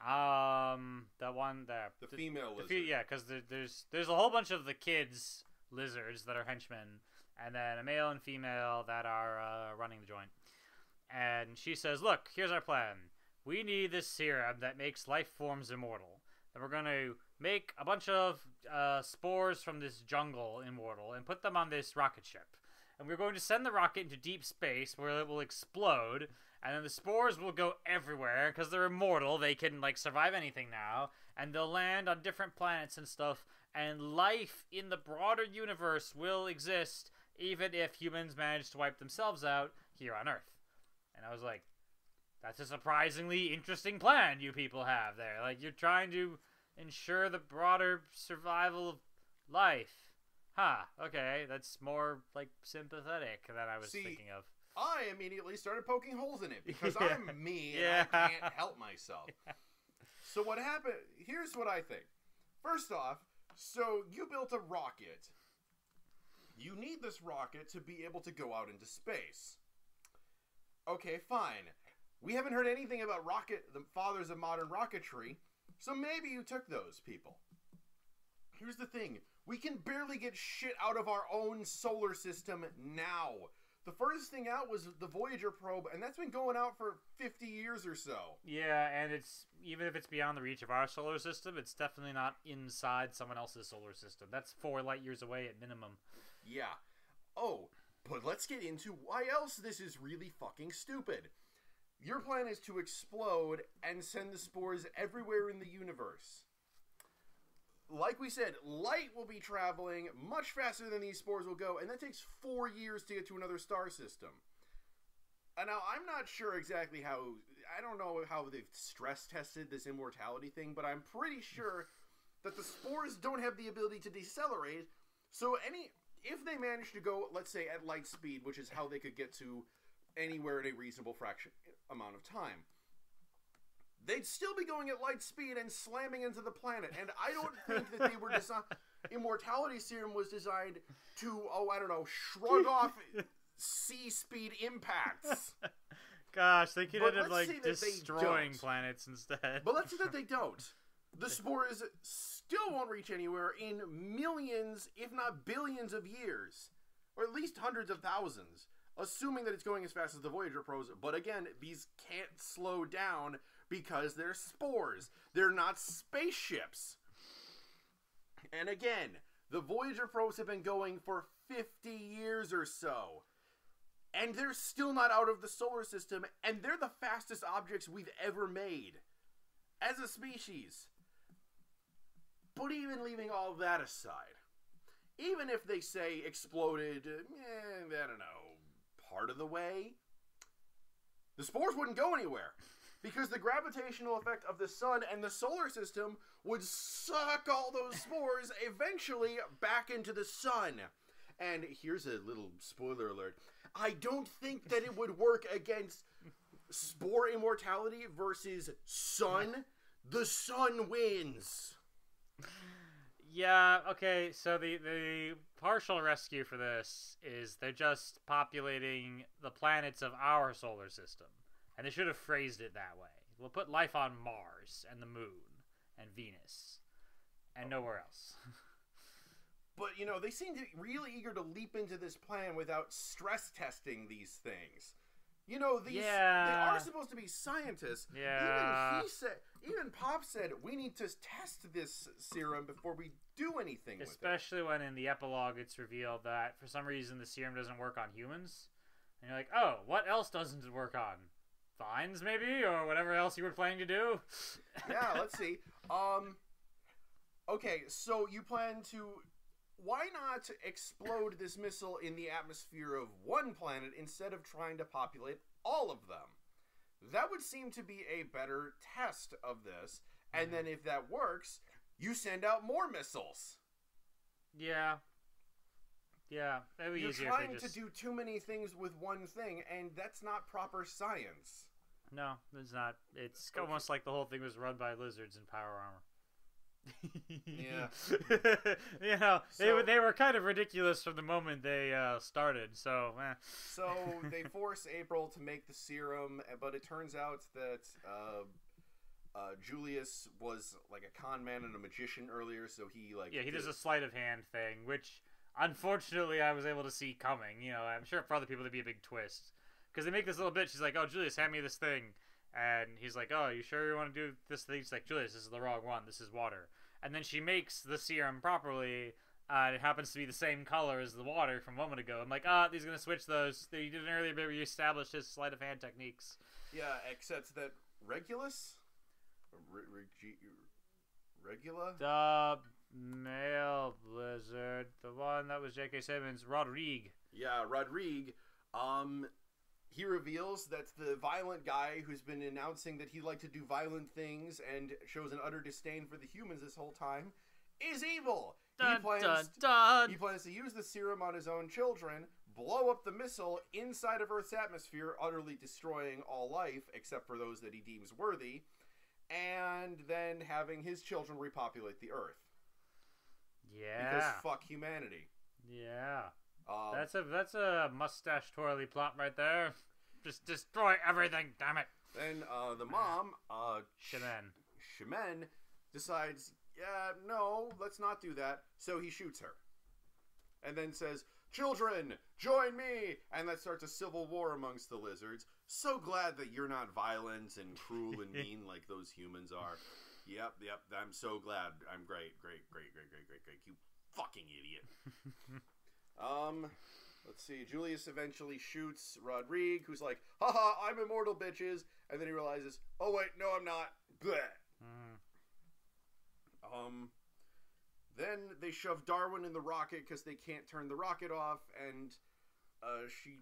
[SPEAKER 2] um, the one there,
[SPEAKER 1] The female
[SPEAKER 2] the
[SPEAKER 1] lizard.
[SPEAKER 2] yeah, because there, there's there's a whole bunch of the kids lizards that are henchmen, and then a male and female that are uh, running the joint. And she says, "Look, here's our plan. We need this serum that makes life forms immortal. And we're going to make a bunch of uh, spores from this jungle immortal and put them on this rocket ship. And we're going to send the rocket into deep space where it will explode, and then the spores will go everywhere because they're immortal. They can like survive anything now, and they'll land on different planets and stuff. And life in the broader universe will exist even if humans manage to wipe themselves out here on Earth. And I was like, that's a surprisingly interesting plan you people have there. Like you're trying to ensure the broader survival of life. Huh, okay, that's more like sympathetic than I was
[SPEAKER 1] See,
[SPEAKER 2] thinking of.
[SPEAKER 1] I immediately started poking holes in it because (laughs)
[SPEAKER 2] Yeah.
[SPEAKER 1] I'm me
[SPEAKER 2] Yeah.
[SPEAKER 1] and I can't help (laughs) myself. So what happened? Here's what I think. First off, so you built a rocket. You need this rocket to be able to go out into space. Okay, fine. We haven't heard anything about rocket, the fathers of modern rocketry, so maybe you took those people. Here's the thing we can barely get shit out of our own solar system now. The furthest thing out was the Voyager probe, and that's been going out for 50 years or so.
[SPEAKER 2] Yeah, and it's even if it's beyond the reach of our solar system, it's definitely not inside someone else's solar system. That's four light years away at minimum.
[SPEAKER 1] Yeah. Oh, but let's get into why else this is really fucking stupid. Your plan is to explode and send the spores everywhere in the universe. Like we said, light will be traveling much faster than these spores will go, and that takes four years to get to another star system. And now, I'm not sure exactly how. I don't know how they've stress tested this immortality thing, but I'm pretty sure (laughs) that the spores don't have the ability to decelerate. So, any. If they manage to go, let's say, at light speed, which is how they could get to anywhere in a reasonable fraction amount of time, they'd still be going at light speed and slamming into the planet. And I don't (laughs) think that they were designed. Immortality serum was designed to, oh, I don't know, shrug off sea speed impacts.
[SPEAKER 2] Gosh, they could
[SPEAKER 1] But
[SPEAKER 2] end up like destroying planets instead.
[SPEAKER 1] But let's say that they (laughs) don't. The spores still won't reach anywhere in millions, if not billions, of years, or at least hundreds of thousands. Assuming that it's going as fast as the Voyager pros. But again, these can't slow down because they're spores. They're not spaceships. And again, the Voyager probes have been going for 50 years or so. And they're still not out of the solar system, and they're the fastest objects we've ever made as a species. But even leaving all that aside, even if they say exploded, eh, I don't know, part of the way, the spores wouldn't go anywhere because the gravitational effect of the sun and the solar system would suck all those (laughs) spores eventually back into the sun. And here's a little spoiler alert. I don't think that it would work against spore immortality versus sun. The sun wins.
[SPEAKER 2] Yeah, okay, so the, the partial rescue for this is they're just populating the planets of our solar system. And they should have phrased it that way. We'll put life on Mars and the moon and Venus and oh. nowhere else. (laughs)
[SPEAKER 1] But you know, they seem to be really eager to leap into this plan without stress testing these things. You know, these
[SPEAKER 2] Yeah.
[SPEAKER 1] they are supposed to be scientists.
[SPEAKER 2] Yeah.
[SPEAKER 1] Even he said, even Pop said, we need to test this serum before we do anything with it.
[SPEAKER 2] Especially when in the epilogue it's revealed that for some reason the serum doesn't work on humans. And you're like, oh, what else doesn't it work on? Vines, maybe? Or whatever else you were planning to do? (laughs)
[SPEAKER 1] yeah, let's see. Um, okay, so you plan to. Why not explode this missile in the atmosphere of one planet instead of trying to populate all of them? That would seem to be a better test of this. And then if that works, you send out more missiles.
[SPEAKER 2] Yeah. Yeah, that'd be
[SPEAKER 1] You're
[SPEAKER 2] easier
[SPEAKER 1] trying
[SPEAKER 2] they just...
[SPEAKER 1] to do too many things with one thing, and that's not proper science.
[SPEAKER 2] No, it's not. It's
[SPEAKER 1] Okay.
[SPEAKER 2] almost like the whole thing was run by lizards in power armor. (laughs)
[SPEAKER 1] Yeah. (laughs)
[SPEAKER 2] you know, they,
[SPEAKER 1] So-
[SPEAKER 2] were they were kind of ridiculous from the moment they uh, started. So, eh.
[SPEAKER 1] So they (laughs) force April to make the serum, but it turns out that uh, uh, Julius was like a con man and a magician earlier, so he like
[SPEAKER 2] yeah, he does a sleight of hand thing, which unfortunately I was able to see coming. You know, I'm sure for other people it'd be a big twist because they make this little bit. She's like, "Oh, Julius, hand me this thing," and he's like, "Oh, you sure you want to do this thing?" She's like, "Julius, this is the wrong one. This is water." And then she makes the serum properly. Uh, and it happens to be the same color as the water from a moment ago. I'm like, ah, he's gonna switch those. You did an earlier bit where you established his sleight of hand techniques.
[SPEAKER 1] yeah, except that Regulus, Regula,
[SPEAKER 2] The male blizzard, the one that was J.K. Simmons, Rodrigue.
[SPEAKER 1] yeah, Rodrigue. Um, he reveals that the violent guy who's been announcing that he'd like to do violent things and shows an utter disdain for the humans this whole time is evil. he plans
[SPEAKER 2] dun, dun.
[SPEAKER 1] He plans to use the serum on his own children, blow up the missile inside of Earth's atmosphere, utterly destroying all life except for those that he deems worthy, and then having his children repopulate the Earth.
[SPEAKER 2] Yeah,
[SPEAKER 1] Because fuck humanity.
[SPEAKER 2] yeah.
[SPEAKER 1] Um,
[SPEAKER 2] That's a that's a mustache twirly plot right there. (laughs) Just destroy everything, damn it.
[SPEAKER 1] then uh, the mom, uh,
[SPEAKER 2] Shaman.
[SPEAKER 1] Shemen, decides, yeah, no, let's not do that. So he shoots her. And then says, Children, join me! And that starts a civil war amongst the lizards. So glad that you're not violent and cruel and (laughs) mean like those humans are. Yep, yep, I'm so glad. I'm great, great, great, great, great, great, great. You fucking idiot. (laughs) um, let's see. Julius eventually shoots Rodrigue, who's like, haha, I'm immortal, bitches. And then he realizes, oh, wait, no, I'm not. Bleh.
[SPEAKER 2] Mm.
[SPEAKER 1] Um, then they shove Darwin in the rocket because they can't turn the rocket off, and uh, she.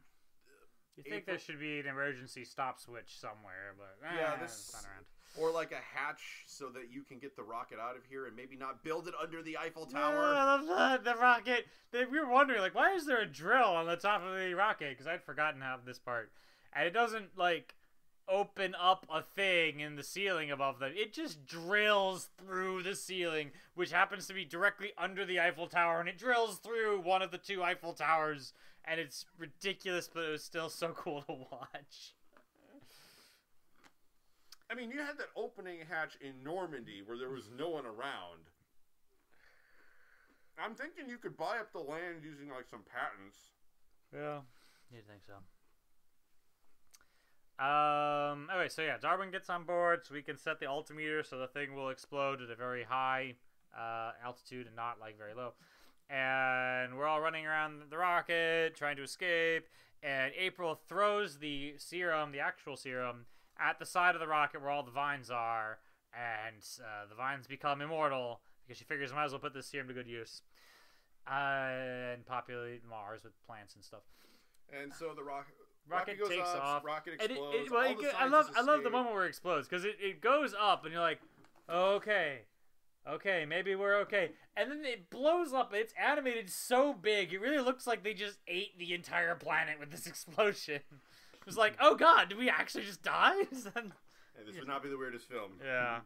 [SPEAKER 2] You think
[SPEAKER 1] April-
[SPEAKER 2] there should be an emergency stop switch somewhere, but eh,
[SPEAKER 1] Yeah, this-
[SPEAKER 2] not around.
[SPEAKER 1] Or like a hatch so that you can get the rocket out of here and maybe not build it under the Eiffel
[SPEAKER 2] Yeah,
[SPEAKER 1] Tower.
[SPEAKER 2] Love that. The rocket. They, we were wondering, like, why is there a drill on the top of the rocket? Because I'd forgotten how this part, and it doesn't like open up a thing in the ceiling above them. It just drills through the ceiling, which happens to be directly under the Eiffel Tower, and it drills through one of the two Eiffel Towers, and it's ridiculous, but it was still so cool to watch.
[SPEAKER 1] I mean, you had that opening hatch in Normandy where there was no one around. I'm thinking you could buy up the land using like some patents.
[SPEAKER 2] Yeah. You'd think so. Um. Okay, so yeah, Darwin gets on board, so we can set the altimeter so the thing will explode at a very high uh, altitude and not like very low. And we're all running around the rocket trying to escape. And April throws the serum, the actual serum, at the side of the rocket where all the vines are, and uh, the vines become immortal because she figures might as well put this serum to good use uh, and populate Mars with plants and stuff.
[SPEAKER 1] And so the rocket
[SPEAKER 2] Rocket,
[SPEAKER 1] goes
[SPEAKER 2] takes
[SPEAKER 1] up,
[SPEAKER 2] off.
[SPEAKER 1] Rocket
[SPEAKER 2] it-
[SPEAKER 1] explodes.
[SPEAKER 2] it- well, it
[SPEAKER 1] the
[SPEAKER 2] I love I love the moment where it explodes because it, it goes up and you're like, okay, okay, maybe we're okay, and then it blows up. It's animated so big, it really looks like they just ate the entire planet with this (laughs) explosion. It was like, oh god, did we actually just die? (laughs) That-
[SPEAKER 1] Hey, this would not be the weirdest film.
[SPEAKER 2] yeah.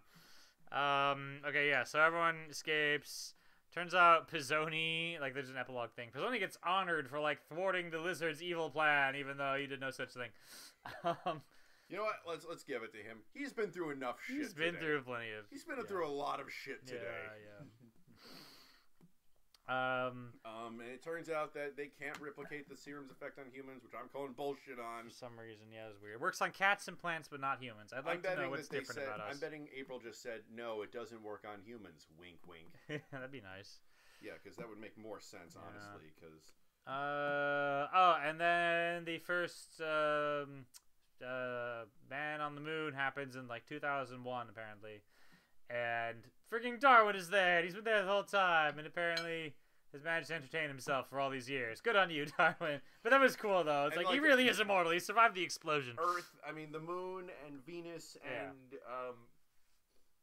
[SPEAKER 2] Um. Okay. Yeah. So everyone escapes. Turns out Pizoni, like there's an epilogue thing. Pizoni gets honored for like thwarting the lizard's evil plan, even though he did no such thing. (laughs) Um,
[SPEAKER 1] You know what? Let's let's give it to him. He's been through enough shit.
[SPEAKER 2] he's been
[SPEAKER 1] today.
[SPEAKER 2] through plenty of.
[SPEAKER 1] He's been
[SPEAKER 2] yeah.
[SPEAKER 1] through a lot of shit today.
[SPEAKER 2] Yeah. Yeah. um.
[SPEAKER 1] Um, and it turns out that they can't replicate the serum's effect on humans, which I'm calling bullshit on.
[SPEAKER 2] For some reason, yeah, it's weird. It Works on cats and plants, but not humans. I'd
[SPEAKER 1] I'm
[SPEAKER 2] like to know what's different
[SPEAKER 1] said.
[SPEAKER 2] about us.
[SPEAKER 1] I'm betting April just said no. It doesn't work on humans. Wink, wink. (laughs)
[SPEAKER 2] That'd be nice.
[SPEAKER 1] Yeah, because that would make more sense, honestly. Because
[SPEAKER 2] Uh oh, and then the first um, uh, man on the moon happens in like 2001 apparently, and freaking Darwin is there. and He's been there the whole time, and apparently has managed to entertain himself for all these years. Good on you, (laughs) Darwin. But that was cool though. It's
[SPEAKER 1] And,
[SPEAKER 2] like, he really is immortal. He survived the explosion.
[SPEAKER 1] Earth, I mean, the moon and Venus
[SPEAKER 2] Yeah.
[SPEAKER 1] and um,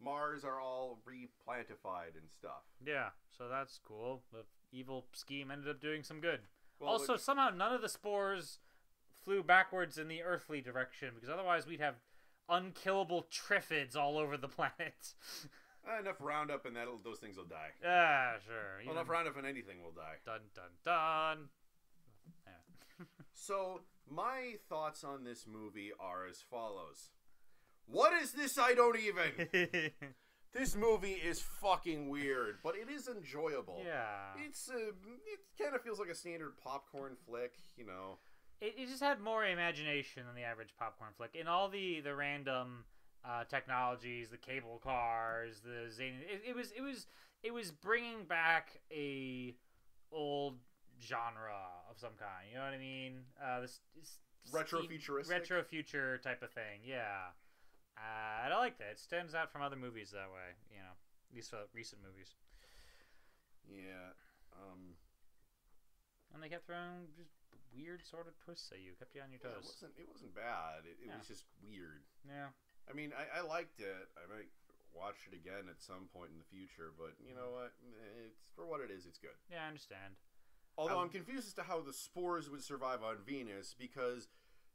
[SPEAKER 1] Mars are all replantified and stuff.
[SPEAKER 2] Yeah, so that's cool. The evil scheme ended up doing some good.
[SPEAKER 1] Well,
[SPEAKER 2] also, somehow none of the spores flew backwards in the earthly direction because otherwise we'd have unkillable triffids all over the (laughs) planet.
[SPEAKER 1] uh, enough Roundup and that those things will die.
[SPEAKER 2] yeah, sure.
[SPEAKER 1] Well, enough Roundup and anything will die.
[SPEAKER 2] dun dun dun. Yeah.
[SPEAKER 1] So, my thoughts on this movie are as follows. What is this? I don't even. (laughs) This movie is fucking weird, but it is enjoyable.
[SPEAKER 2] yeah.
[SPEAKER 1] It's uh, it kind of feels like a standard popcorn flick, you know.
[SPEAKER 2] It, it just had more imagination than the average popcorn flick. In all the the random uh, technologies, the cable cars, the zany, it, it was it was it was bringing back a old genre of some kind. You know what I mean? Uh, this, this
[SPEAKER 1] Retro futuristic?
[SPEAKER 2] retro future type of thing. Yeah, uh, and I like that. It stands out from other movies that way. You know, at least uh, recent movies.
[SPEAKER 1] Yeah. Um,
[SPEAKER 2] And they kept throwing just weird sort of twists at you, kept you on your
[SPEAKER 1] yeah, it
[SPEAKER 2] toes.
[SPEAKER 1] wasn't it wasn't bad. It, it
[SPEAKER 2] Yeah.
[SPEAKER 1] was just weird.
[SPEAKER 2] Yeah.
[SPEAKER 1] I mean, I, I liked it. I might watch it again at some point in the future, but you know what? It's for what it is. It's good.
[SPEAKER 2] Yeah, I understand.
[SPEAKER 1] Although
[SPEAKER 2] Um,
[SPEAKER 1] I'm confused as to how the spores would survive on Venus because,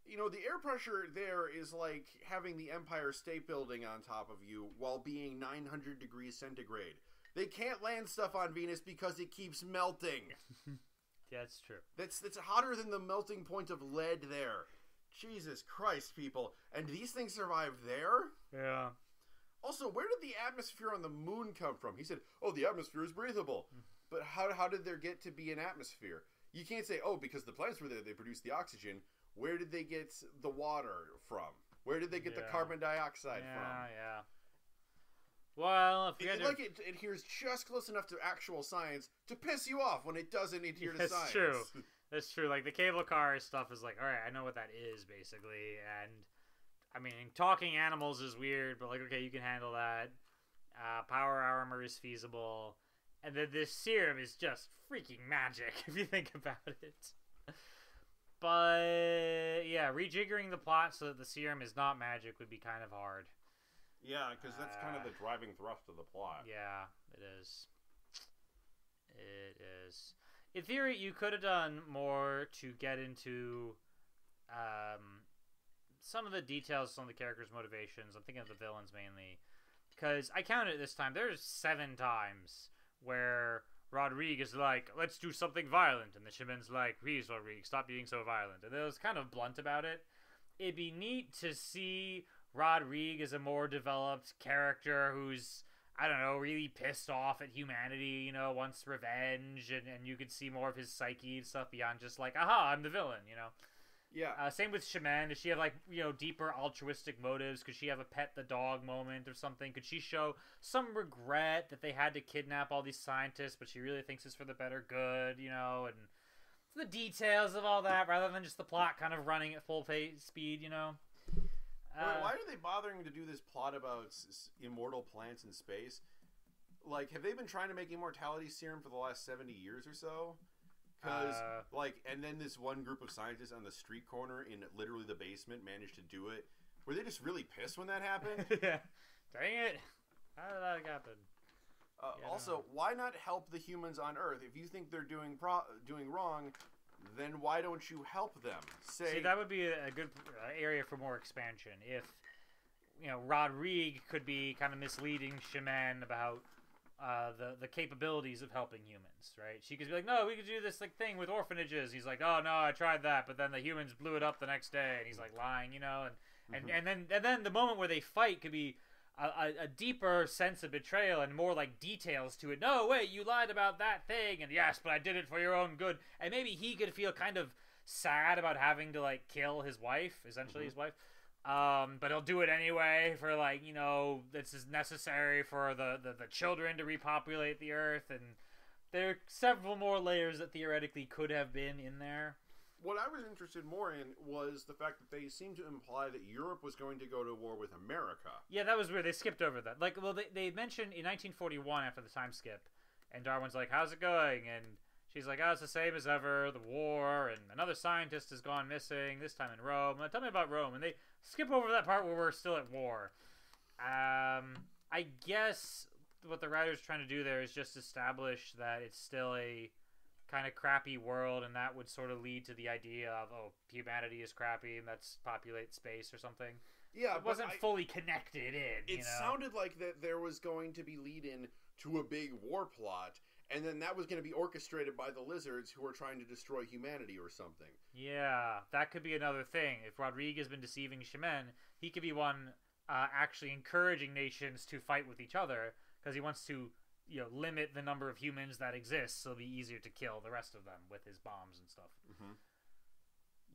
[SPEAKER 1] you know, the air pressure there is like having the Empire State Building on top of you while being 900 degrees centigrade. They can't land stuff on Venus because it keeps melting. (laughs)
[SPEAKER 2] Yeah, it's true.
[SPEAKER 1] That's that's hotter than the melting point of lead there. Jesus Christ, people! And these things survive there.
[SPEAKER 2] Yeah.
[SPEAKER 1] Also, where did the atmosphere on the moon come from? He said, "Oh, the atmosphere is breathable." Hmm. But how how did there get to be an atmosphere? You can't say, "Oh, because the planets were there, they produced the oxygen." Where did they get the water from? Where did they get the carbon dioxide
[SPEAKER 2] yeah,
[SPEAKER 1] from?
[SPEAKER 2] yeah. Well, if we
[SPEAKER 1] It,
[SPEAKER 2] to,
[SPEAKER 1] like it adheres just close enough to actual science to piss you off when it doesn't adhere to
[SPEAKER 2] That's
[SPEAKER 1] science.
[SPEAKER 2] That's true. (laughs) that's true. Like the cable car stuff is like, all right, I know what that is basically, and I mean, talking animals is weird, but like, okay, you can handle that. Uh, power armor is feasible, and then this serum is just freaking magic (laughs) if you think about it. But yeah, rejiggering the plot so that the serum is not magic would be kind of hard.
[SPEAKER 1] Yeah, because that's kind of the driving thrust of the plot.
[SPEAKER 2] Yeah, it is. It is. In theory, you could have done more to get into um, some of the details, some of the characters' motivations. I'm thinking of the villains mainly. Because I counted this time, there's seven times where Rodrigue is like, let's do something violent. And the Shaman's like, please, Rodrigue, stop being so violent. And it was kind of blunt about it. It'd be neat to see Rodrigue is a more developed character who's I don't know, really pissed off at humanity, you know, wants revenge and, and you could see more of his psyche and stuff beyond just like, aha, I'm the villain, you know.
[SPEAKER 1] Yeah.
[SPEAKER 2] Uh, same with Shaman. Does she have like you know deeper altruistic motives? Could she have a pet the dog moment or something? Could she show some regret that they had to kidnap all these scientists, but she really thinks it's for the better good? You know, and the details of all that rather than just the plot kind of running at full pace speed. You know.
[SPEAKER 1] Wait,
[SPEAKER 2] Uh,
[SPEAKER 1] why are they bothering to do this plot about s- immortal plants in space? Like, have they been trying to make immortality serum for the last seventy years or so? Because,
[SPEAKER 2] Uh,
[SPEAKER 1] like, and then this one group of scientists on the street corner in literally the basement managed to do it. Were they just really pissed when that happened? (laughs)
[SPEAKER 2] yeah. Dang it! How did that happen?
[SPEAKER 1] Uh, also, why not help the humans on Earth? If you think they're doing pro- doing wrong, then why don't you help them? Say,
[SPEAKER 2] See, that would be a good uh, area for more expansion. If you know, Rodrigue could be kind of misleading Shaman about uh, the the capabilities of helping humans, right? She could be like, "No, we could do this like thing with orphanages." He's like, "Oh no, I tried that, but then the humans blew it up the next day," and he's like lying, you know, and and,
[SPEAKER 1] Mhm.
[SPEAKER 2] and then and then the moment where they fight could be. A, a, deeper sense of betrayal and more like details to it. No, wait, you lied about that thing, and yes, but I did it for your own good. And maybe he could feel kind of sad about having to like kill his wife, essentially
[SPEAKER 1] Mhm.
[SPEAKER 2] his wife. Um, but he'll do it anyway for like you know this is necessary for the, the the children to repopulate the earth, and there are several more layers that theoretically could have been in there.
[SPEAKER 1] What I was interested more in was the fact that they seemed to imply that Europe was going to go to war with America.
[SPEAKER 2] Yeah, that was weird. They skipped over that. Like, well, they, they mentioned in 1941 after the time skip, and Darwin's like, "How's it going?" And she's like, "Oh, it's the same as ever. The war, and another scientist has gone missing. This time in Rome. Tell me about Rome." And they skip over that part where we're still at war. Um, I guess what the writer's trying to do there is just establish that it's still a kind of crappy world, and that would sort of lead to the idea of oh, humanity is crappy, and let's populate space or something
[SPEAKER 1] Yeah,
[SPEAKER 2] it wasn't fully connected in.
[SPEAKER 1] it
[SPEAKER 2] you know?
[SPEAKER 1] sounded like that there was going to be lead in to a big war plot, and then that was going to be orchestrated by the lizards who were trying to destroy humanity or something.
[SPEAKER 2] Yeah, that could be another thing. If Rodrigue has been deceiving Shaman, he could be one uh, actually encouraging nations to fight with each other because he wants to, you know, limit the number of humans that exist, so it'll be easier to kill the rest of them with his bombs and stuff.
[SPEAKER 1] Mhm.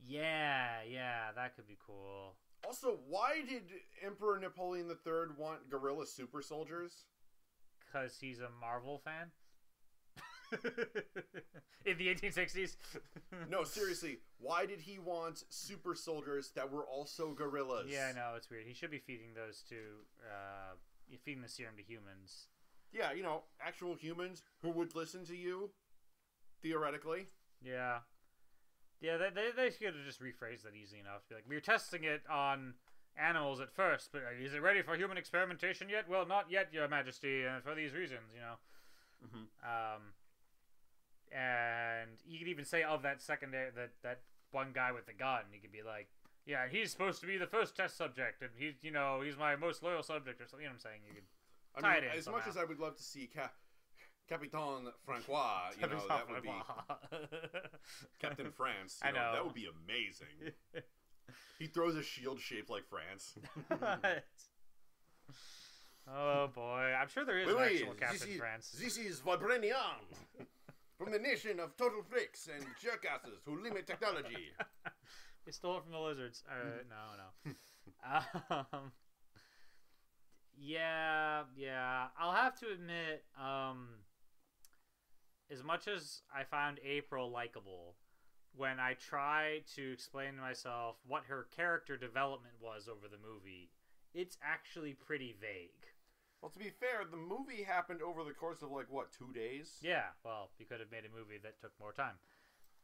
[SPEAKER 2] Yeah, yeah, that could be cool.
[SPEAKER 1] Also, why did Emperor Napoleon III want gorilla super soldiers?
[SPEAKER 2] Because he's a Marvel fan. (laughs) In the 1860s.
[SPEAKER 1] No, (laughs) seriously, why did he want super soldiers that were also gorillas?
[SPEAKER 2] Yeah, I know it's weird. He should be feeding those to, uh, feeding the serum to humans.
[SPEAKER 1] Yeah, you know, actual humans who would listen to you, theoretically.
[SPEAKER 2] Yeah, yeah. They they, they should have just rephrased that easy enough. Be like, we're testing it on animals at first, but is it ready for human experimentation yet? Well, not yet, Your Majesty, and for these reasons, you know.
[SPEAKER 1] Mhm.
[SPEAKER 2] Um, and you could even say of that secondary that that one guy with the gun, he could be like, yeah, he's supposed to be the first test subject, and he's you know he's my most loyal subject, or something. You know what I'm saying? You could
[SPEAKER 1] I
[SPEAKER 2] Tie
[SPEAKER 1] mean,
[SPEAKER 2] it in
[SPEAKER 1] as much as I would love to see Ca- Capitan Francois, you know, that would be Captain France. (laughs) You
[SPEAKER 2] I know.
[SPEAKER 1] That would be amazing. (laughs) he throws a shield shaped like France. (laughs)
[SPEAKER 2] oh boy, I'm sure there is
[SPEAKER 1] Wait,
[SPEAKER 2] an
[SPEAKER 1] wait,
[SPEAKER 2] actual Captain
[SPEAKER 1] this is,
[SPEAKER 2] France.
[SPEAKER 1] This is Vibranium from the nation of total freaks and jerkasses who limit technology.
[SPEAKER 2] They stole it from the lizards. Uh, no, no. um, yeah, yeah. I'll have to admit, um, as much as I found April likable, when I try to explain to myself what her character development was over the movie, it's actually pretty vague.
[SPEAKER 1] Well, to be fair, the movie happened over the course of like what two days?
[SPEAKER 2] Yeah, well, you could have made a movie that took more time.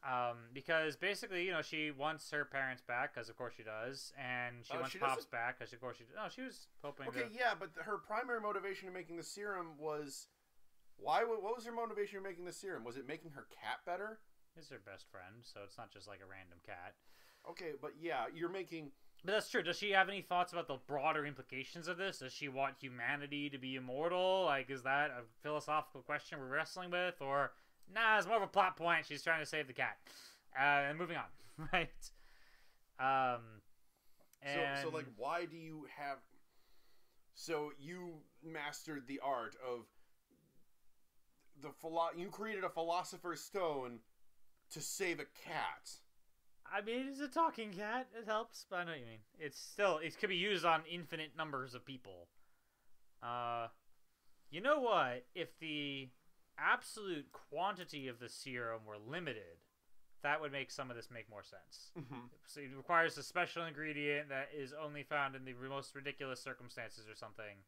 [SPEAKER 2] Um, because basically, you know, she wants her parents back, because of course she does, and she
[SPEAKER 1] Uh,
[SPEAKER 2] wants
[SPEAKER 1] she
[SPEAKER 2] Pops
[SPEAKER 1] doesn't-
[SPEAKER 2] back, because of course she. No, she was hoping.
[SPEAKER 1] Okay,
[SPEAKER 2] to,
[SPEAKER 1] yeah, but her primary motivation in making the serum was why? What was her motivation in making the serum? Was it making her cat better?
[SPEAKER 2] is her best friend, so it's not just like a random cat.
[SPEAKER 1] Okay, but yeah, you're making
[SPEAKER 2] But that's true. Does she have any thoughts about the broader implications of this? Does she want humanity to be immortal? Like, is that a philosophical question we're wrestling with, or nah, it's more of a plot point. She's trying to save the cat. Uh, and moving on, (laughs) right? Um, and
[SPEAKER 1] so so like why do you have? So you mastered the art of the philo- You created a philosopher's stone to save a cat.
[SPEAKER 2] I mean, it's a talking cat. It helps, but I know what you mean. It's still it could be used on infinite numbers of people. Uh, you know what? If the absolute quantity of the serum were limited, that would make some of this make more sense.
[SPEAKER 1] Mm-hmm.
[SPEAKER 2] So it requires a special ingredient that is only found in the most ridiculous circumstances or something.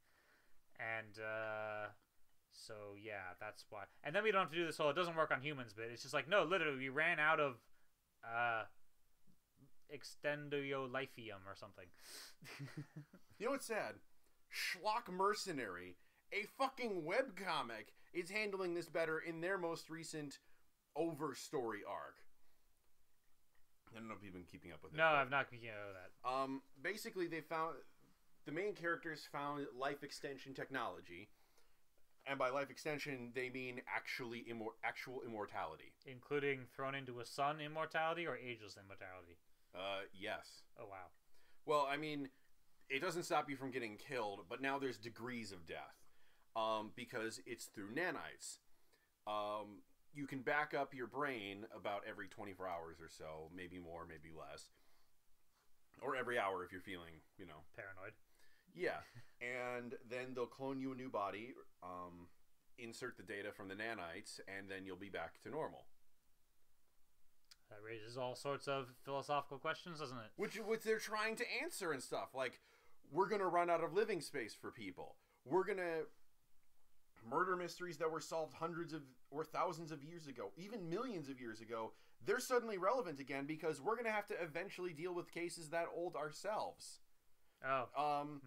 [SPEAKER 2] And uh so yeah, that's why. And then we don't have to do this whole it doesn't work on humans bit. It's just like no, literally we ran out of uh extendio lithium or something. (laughs)
[SPEAKER 1] You know what's sad? Schlock Mercenary, a fucking webcomic, is handling this better in their most recent overstory arc. I don't know if you've been keeping up with it.
[SPEAKER 2] no, I've not you know that.
[SPEAKER 1] Um, basically, they found the main characters found life extension technology, and by life extension, they mean actually immor- actual immortality.
[SPEAKER 2] Including thrown into a sun immortality or ageless immortality.
[SPEAKER 1] Uh, yes.
[SPEAKER 2] Oh wow.
[SPEAKER 1] Well, I mean, it doesn't stop you from getting killed, but now there's degrees of death, um, because it's through nanites. Um, you can back up your brain about every 24 hours or so, maybe more, maybe less, or every hour if you're feeling, you know,
[SPEAKER 2] Paranoid.
[SPEAKER 1] Yeah, and then they'll clone you a new body, um, insert the data from the nanites, and then you'll be back to normal.
[SPEAKER 2] That raises all sorts of philosophical questions, doesn't it?
[SPEAKER 1] Which, which they're trying to answer and stuff. Like, we're gonna run out of living space for people. We're gonna murder mysteries that were solved hundreds of or thousands of years ago, even millions of years ago. They're suddenly relevant again because we're gonna have to eventually deal with cases that old ourselves.
[SPEAKER 2] Oh,
[SPEAKER 1] Um,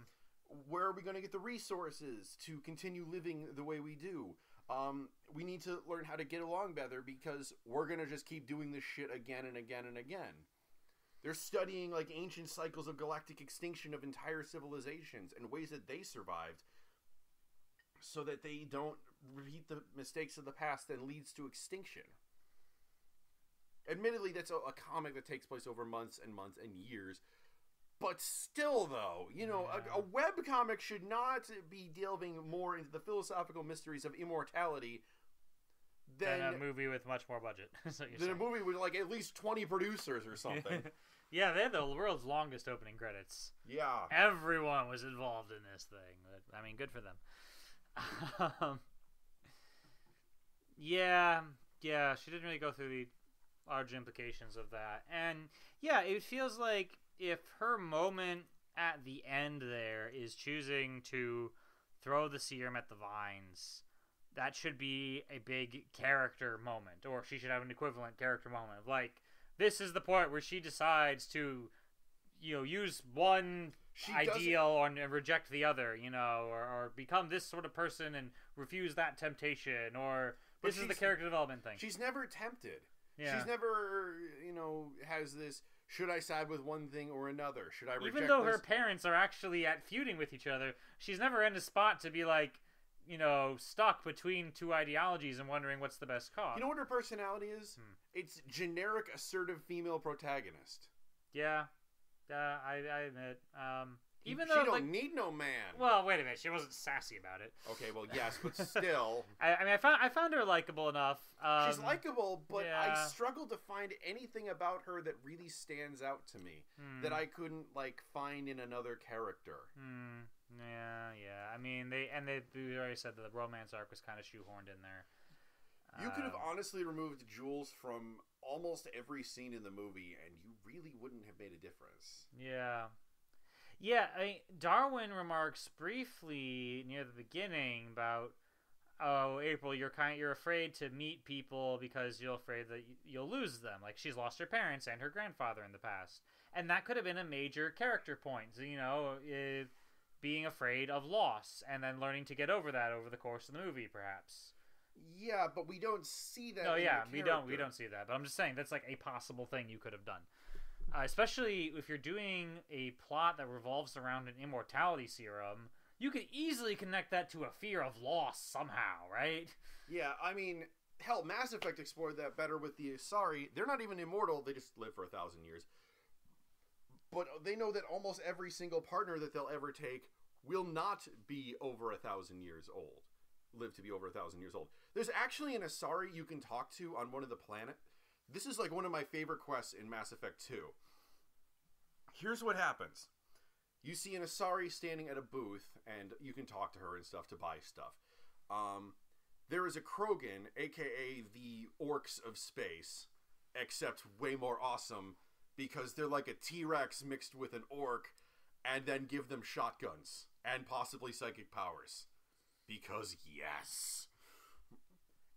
[SPEAKER 1] where are we going to get the resources to continue living the way we do? Um, we need to learn how to get along better because we're going to just keep doing this shit again and again and again. They're studying like ancient cycles of galactic extinction of entire civilizations and ways that they survived so that they don't repeat the mistakes of the past and leads to extinction. Admittedly, that's a, a comic that takes place over months and months and years, but still, though, you know,
[SPEAKER 2] Yeah.
[SPEAKER 1] a, a web comic should not be delving more into the philosophical mysteries of immortality than,
[SPEAKER 2] than a movie with much more budget. (laughs)
[SPEAKER 1] than a movie with like at least 20 producers or something. (laughs)
[SPEAKER 2] yeah, they had the world's longest opening credits.
[SPEAKER 1] yeah.
[SPEAKER 2] Everyone was involved in this thing. I mean, good for them. (laughs) um, yeah, yeah, she didn't really go through the large implications of that. And yeah, it feels like if her moment at the end there is choosing to throw the serum at the vines, that should be a big character moment, or she should have an equivalent character moment. Like, this is the point where she decides to, you know, use one
[SPEAKER 1] She
[SPEAKER 2] ideal or and reject the other, you know, or, or become this sort of person and refuse that temptation, or this is the character development thing.
[SPEAKER 1] She's never tempted.
[SPEAKER 2] yeah.
[SPEAKER 1] She's never, you know, has this. Should I side with one thing or another? Should I reject
[SPEAKER 2] Even though
[SPEAKER 1] this?
[SPEAKER 2] her parents are actually at feuding with each other, she's never in a spot to be like, you know, stuck between two ideologies and wondering what's the best cause.
[SPEAKER 1] You know what her personality is?
[SPEAKER 2] Hmm.
[SPEAKER 1] It's generic, assertive female protagonist.
[SPEAKER 2] yeah, uh, I, I admit. Um, even
[SPEAKER 1] she
[SPEAKER 2] though,
[SPEAKER 1] don't
[SPEAKER 2] like,
[SPEAKER 1] need no man.
[SPEAKER 2] well, wait a minute, she wasn't sassy about it.
[SPEAKER 1] okay, well, yes, but (laughs) still,
[SPEAKER 2] I, I mean, I found I found her likable enough. Um,
[SPEAKER 1] she's likable. But I
[SPEAKER 2] yeah.
[SPEAKER 1] struggle to find anything about her that really stands out to me
[SPEAKER 2] hmm.
[SPEAKER 1] that I couldn't like find in another character.
[SPEAKER 2] Hmm. Yeah, yeah. I mean, they and they, we already said that the romance arc was kind of shoehorned in there.
[SPEAKER 1] You could have
[SPEAKER 2] Um,
[SPEAKER 1] honestly removed Jules from almost every scene in the movie, and you really wouldn't have made a difference.
[SPEAKER 2] Yeah. Yeah, I mean, Darwin remarks briefly near the beginning about, oh, April, you're kind, you're afraid to meet people because you're afraid that you'll lose them. Like she's lost her parents and her grandfather in the past, and that could have been a major character point. You know, eh, being afraid of loss and then learning to get over that over the course of the movie, perhaps.
[SPEAKER 1] Yeah, but we don't see that.
[SPEAKER 2] No,
[SPEAKER 1] in
[SPEAKER 2] yeah, we don't we don't see that, but I'm just saying that's like a possible thing you could have done, uh, especially if you're doing a plot that revolves around an immortality serum. You could easily connect that to a fear of loss somehow, right?
[SPEAKER 1] Yeah, I mean, hell, Mass Effect explored that better with the Asari. They're not even immortal; they just live for a thousand years. But they know that almost every single partner that they'll ever take will not be over a thousand years old. Live to be over a thousand years old. There's actually an Asari you can talk to on one of the planet, This is like one of my favorite quests in Mass Effect 2. Here's what happens. You see an Asari standing at a booth, and you can talk to her and stuff to buy stuff. Um, there is a Krogan, aka the Orcs of Space, except way more awesome because they're like a T Rex mixed with an Orc, and then give them shotguns and possibly psychic powers. Because yes.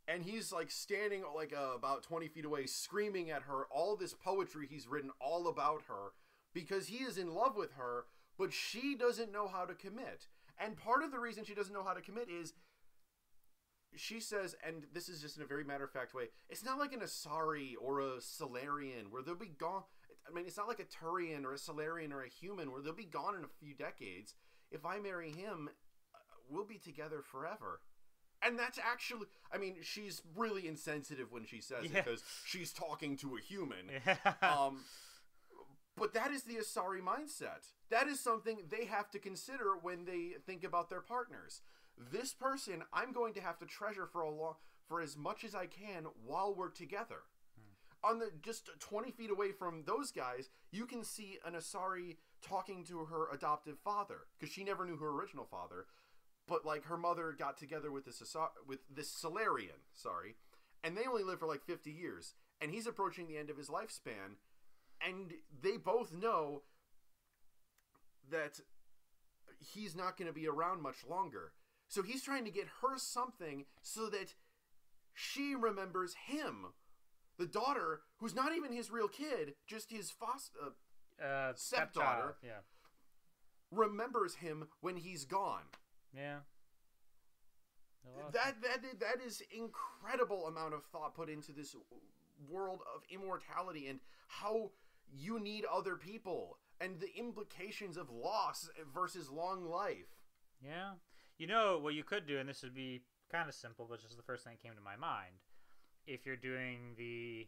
[SPEAKER 1] And he's like standing like uh, about 20 feet away, screaming at her all this poetry he's written all about her because he is in love with her, but she doesn't know how to commit. And part of the reason she doesn't know how to commit is she says, and this is just in a very matter of fact way, it's not like an Asari or a Salarian where they'll be gone. I mean, it's not like a Turian or a Salarian or a human where they'll be gone in a few decades. If I marry him, we'll be together forever. And that's actually, I mean, she's really insensitive when she says
[SPEAKER 2] Yeah.
[SPEAKER 1] it because she's talking to a human.
[SPEAKER 2] Yeah.
[SPEAKER 1] Um, (laughs) but that is the Asari mindset. That is something they have to consider when they think about their partners. This person, I'm going to have to treasure for a long, for as much as I can while we're together. On the just 20 feet away from those guys, you can see an Asari talking to her adoptive father because she never knew her original father, but like her mother got together with this with this Salarian, sorry, and they only live for like 50 years, and he's approaching the end of his lifespan, and they both know that he's not going to be around much longer. So he's trying to get her something so that she remembers him, the daughter, who's not even his real kid, just his foster, uh,
[SPEAKER 2] uh,
[SPEAKER 1] stepdaughter.
[SPEAKER 2] Yeah.
[SPEAKER 1] remembers him when he's gone.
[SPEAKER 2] Yeah. Awesome.
[SPEAKER 1] That that that is incredible amount of thought put into this world of immortality and how you need other people and the implications of loss versus long life.
[SPEAKER 2] Yeah. You know what you could do, and this would be kind of simple, but just the first thing that came to my mind. If you're doing the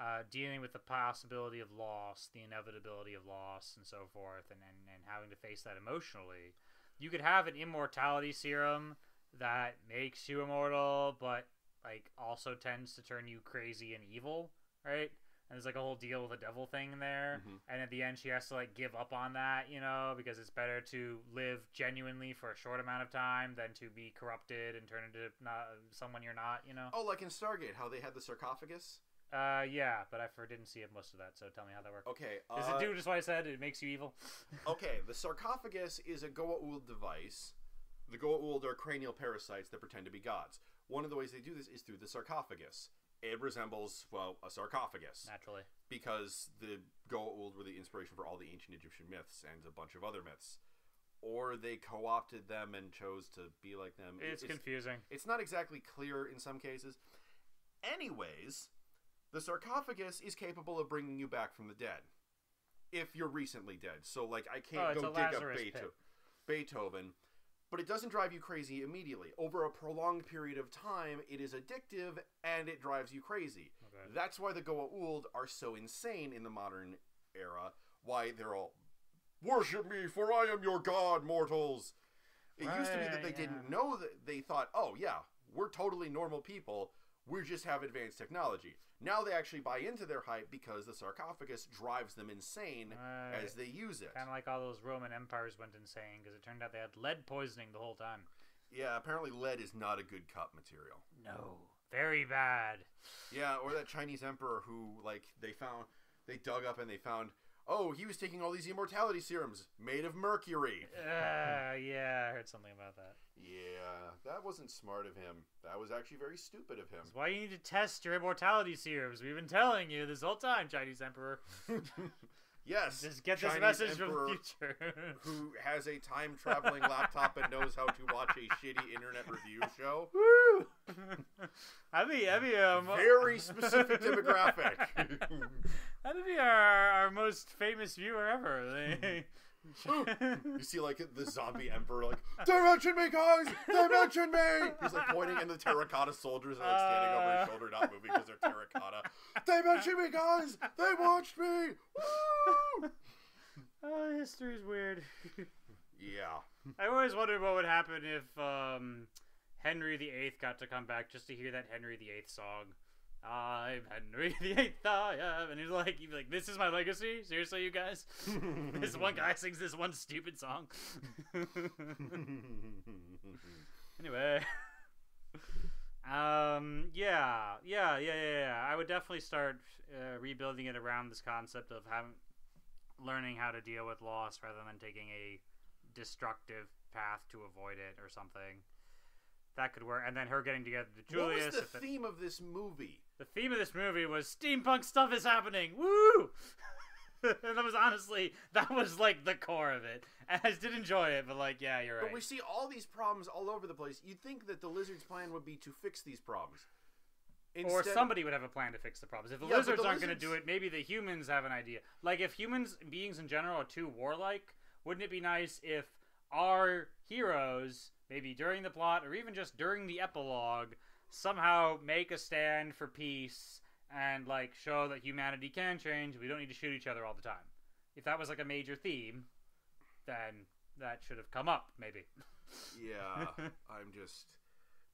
[SPEAKER 2] uh, dealing with the possibility of loss, the inevitability of loss, and so forth, and, and, and having to face that emotionally, you could have an immortality serum that makes you immortal, but like also tends to turn you crazy and evil, right? And there's like a whole deal with the devil thing in there,
[SPEAKER 1] Mhm.
[SPEAKER 2] and at the end she has to like give up on that, you know, because it's better to live genuinely for a short amount of time than to be corrupted and turn into not someone you're not, you know.
[SPEAKER 1] Oh, like in Stargate, how they had the sarcophagus.
[SPEAKER 2] Uh, yeah, but I for, didn't see it most of that, so tell me how that works.
[SPEAKER 1] Okay,
[SPEAKER 2] Does
[SPEAKER 1] uh,
[SPEAKER 2] it do just what I said? It makes you evil. (laughs)
[SPEAKER 1] okay, the sarcophagus is a Goa'uld device. The Goa'uld are cranial parasites that pretend to be gods. One of the ways they do this is through the sarcophagus. It resembles, well, a sarcophagus
[SPEAKER 2] Naturally,
[SPEAKER 1] because the Goa'uld were the inspiration for all the ancient Egyptian myths and a bunch of other myths. Or they co opted them and chose to be like them. It-
[SPEAKER 2] it's confusing.
[SPEAKER 1] it's not exactly clear in some cases. Anyways, the sarcophagus is capable of bringing you back from the dead if you're recently dead. So, like, I
[SPEAKER 2] Oh,
[SPEAKER 1] can't
[SPEAKER 2] it's
[SPEAKER 1] go dig up
[SPEAKER 2] Lazarus
[SPEAKER 1] Beetho-
[SPEAKER 2] pit.
[SPEAKER 1] Beethoven, but it doesn't drive you crazy immediately. Over a prolonged period of time, it is addictive and it drives you crazy.
[SPEAKER 2] Okay.
[SPEAKER 1] That's why the Goa'uld are so insane in the modern era. Why they're all worship me, for I am your god, mortals. It used to be that they
[SPEAKER 2] Right,
[SPEAKER 1] didn't know that they thought, oh yeah, we're totally normal people. We just have advanced technology. Now they actually buy into their hype because the sarcophagus drives them insane
[SPEAKER 2] Right.
[SPEAKER 1] as they use it.
[SPEAKER 2] Kind of like all those Roman empires went insane because it turned out they had lead poisoning the whole time.
[SPEAKER 1] Yeah, apparently lead is not a good cut material.
[SPEAKER 2] No, very bad.
[SPEAKER 1] Yeah, or that Chinese emperor who like they found they dug up and they found oh, he was taking all these immortality serums made of mercury.
[SPEAKER 2] Uh, yeah, I heard something about that.
[SPEAKER 1] Yeah, that wasn't smart of him. That was actually very stupid of him.
[SPEAKER 2] That's why you need to test your immortality serums. We've been telling you this whole time, Chinese Emperor. (laughs)
[SPEAKER 1] yes,
[SPEAKER 2] Just get this
[SPEAKER 1] Chinese
[SPEAKER 2] message from
[SPEAKER 1] emperor
[SPEAKER 2] the future. (laughs)
[SPEAKER 1] who has a time traveling laptop and knows how to watch a shitty internet review show.
[SPEAKER 2] Woo! (laughs) that'd be that'd be um,
[SPEAKER 1] Very specific (laughs) demographic.
[SPEAKER 2] that'd be our, our most famous viewer ever. They- (laughs)
[SPEAKER 1] you see, like the zombie emperor, like they mentioned me, guys. They mentioned me. He's like pointing, and the terracotta soldiers are like standing over
[SPEAKER 2] Uh.
[SPEAKER 1] his shoulder, not moving because they're terracotta. They mentioned me, guys. They watched me. Woo! (laughs)
[SPEAKER 2] oh, history's weird.
[SPEAKER 1] Yeah.
[SPEAKER 2] I always wondered what would happen if um, Henry VIII got to come back just to hear that Henry VIII song. I'm Henry the Eighth. I am, and he's like, he'd be like, "This is my legacy." Seriously, you guys. (laughs) this one guy sings this one stupid song. (laughs) anyway. (laughs) Um. Yeah. Yeah. Yeah. Yeah. Yeah. I would definitely start uh, rebuilding it around this concept of having learning how to deal with loss rather than taking a destructive path to avoid it or something. That could work. And then her getting together to Julius.
[SPEAKER 1] what was the
[SPEAKER 2] it-
[SPEAKER 1] theme of this movie?
[SPEAKER 2] The theme of this movie was steampunk stuff is happening. Woo! (laughs) and that was honestly that was like the core of it. And (laughs) I did enjoy it, but like, yeah, you're right.
[SPEAKER 1] But we see all these problems all over the place. You'd think that the lizard's plan would be to fix these problems.
[SPEAKER 2] or somebody would have a plan to fix the problems. If the
[SPEAKER 1] Yeah,
[SPEAKER 2] lizards
[SPEAKER 1] the
[SPEAKER 2] aren't going to do it, maybe the humans have an idea. Like if humans, beings in general, are too warlike, wouldn't it be nice if our heroes, maybe during the plot or even just during the epilogue, somehow make a stand for peace and like show that humanity can change. We don't need to shoot each other all the time. If that was like a major theme, then that should have come up. Maybe.
[SPEAKER 1] Yeah, (laughs) I'm just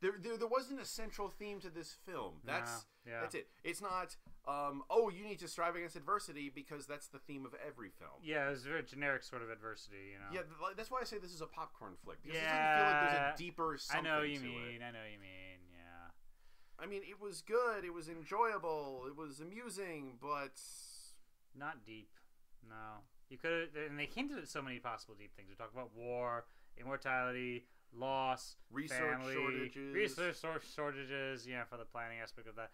[SPEAKER 1] there, there. There wasn't a central theme to this film. That's
[SPEAKER 2] No, yeah.
[SPEAKER 1] that's it. It's not. Um, oh, you need to strive against adversity because that's the theme of every film.
[SPEAKER 2] Yeah, it was very generic sort of adversity, you know.
[SPEAKER 1] Yeah, that's why I say this is a popcorn flick because it doesn't feel like there's
[SPEAKER 2] Yeah,
[SPEAKER 1] a deeper
[SPEAKER 2] I know you mean.
[SPEAKER 1] It.
[SPEAKER 2] I know you mean.
[SPEAKER 1] I mean, it was good. It was enjoyable. It was amusing, but
[SPEAKER 2] Not deep. No. You could and they hinted at so many possible deep things. We talk about war, immortality, loss,
[SPEAKER 1] research
[SPEAKER 2] family,
[SPEAKER 1] shortages.
[SPEAKER 2] research shortages. Yeah, for the planning aspect of that,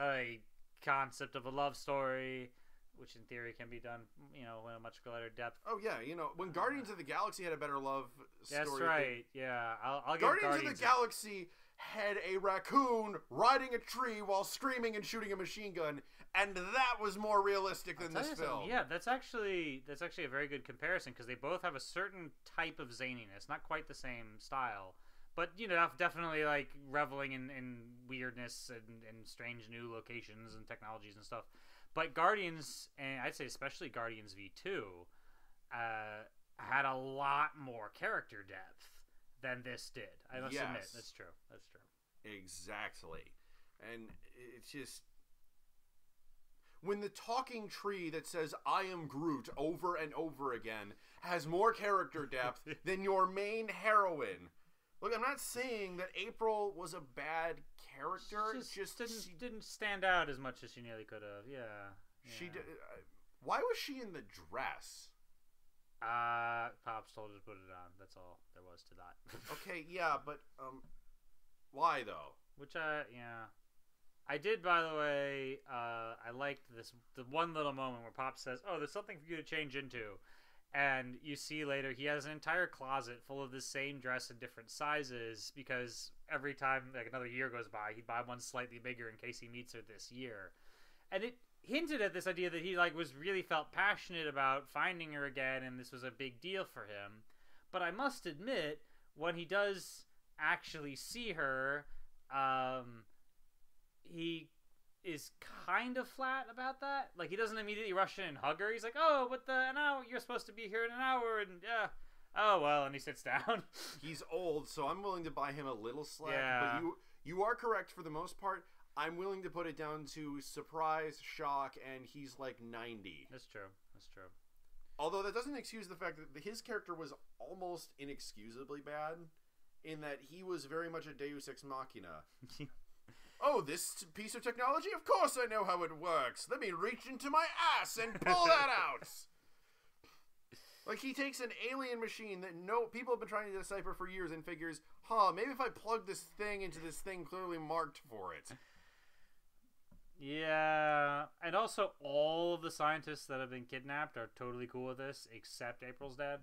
[SPEAKER 2] a concept of a love story, which in theory can be done, you know, in a much greater depth.
[SPEAKER 1] Oh yeah, you know when uh, Guardians of the Galaxy had a better love story.
[SPEAKER 2] That's
[SPEAKER 1] than-
[SPEAKER 2] right. Yeah, I'll, I'll
[SPEAKER 1] Guardians,
[SPEAKER 2] Guardians
[SPEAKER 1] of the Galaxy had a raccoon riding a tree while screaming and shooting a machine gun, and that was more realistic than this film.
[SPEAKER 2] Yeah, that's actually that's actually a very good comparison because they both have a certain type of zaniness, not quite the same style, but you know, definitely like reveling in, in weirdness and, and strange new locations and technologies and stuff. But Guardians, and I'd say especially Guardians V two, uh, had a lot more character depth than this did. I must admit, that's true. That's true.
[SPEAKER 1] Exactly. And it's just when the talking tree that says I am Groot over and over again has more character (laughs) depth than your main heroine. Look, I'm not saying that April was a bad character.
[SPEAKER 2] just,
[SPEAKER 1] Just,
[SPEAKER 2] didn't
[SPEAKER 1] she,
[SPEAKER 2] didn't stand out as much as she nearly could have. Yeah.
[SPEAKER 1] she did. Uh, why was she in the dress?
[SPEAKER 2] Uh, Pops told her to put it on. That's all there was to that. (laughs)
[SPEAKER 1] Okay, yeah, but um, why though?
[SPEAKER 2] Which I, yeah, I did. By the way, uh, I liked this the one little moment where Pop says, "Oh, there's something for you to change into," and you see later he has an entire closet full of the same dress in different sizes because every time like another year goes by, he'd buy one slightly bigger in case he meets her this year, and it hinted at this idea that he like was really felt passionate about finding her again and this was a big deal for him but i must admit when he does actually see her um he is kind of flat about that like he doesn't immediately rush in and hug her he's like oh but the an hour you're supposed to be here in an hour and yeah oh well and he sits (laughs) down
[SPEAKER 1] He's old, so I'm willing to buy him a little slack.
[SPEAKER 2] Yeah.
[SPEAKER 1] But you you are correct for the most part. I'm willing to put it down to surprise, shock, and he's like 90.
[SPEAKER 2] that's true that's true
[SPEAKER 1] Although that doesn't excuse the fact that his character was almost inexcusably bad, in that he was very much a Deus ex machina. (laughs) oh, this piece of technology? Of course I know how it works. Let me reach into my ass and pull that out. (laughs) Like he takes an alien machine that no people have been trying to decipher for years and figures, huh, maybe if I plug this thing into this thing clearly marked for it.
[SPEAKER 2] Yeah, and also all of the scientists that have been kidnapped are totally cool with this, except April's dad.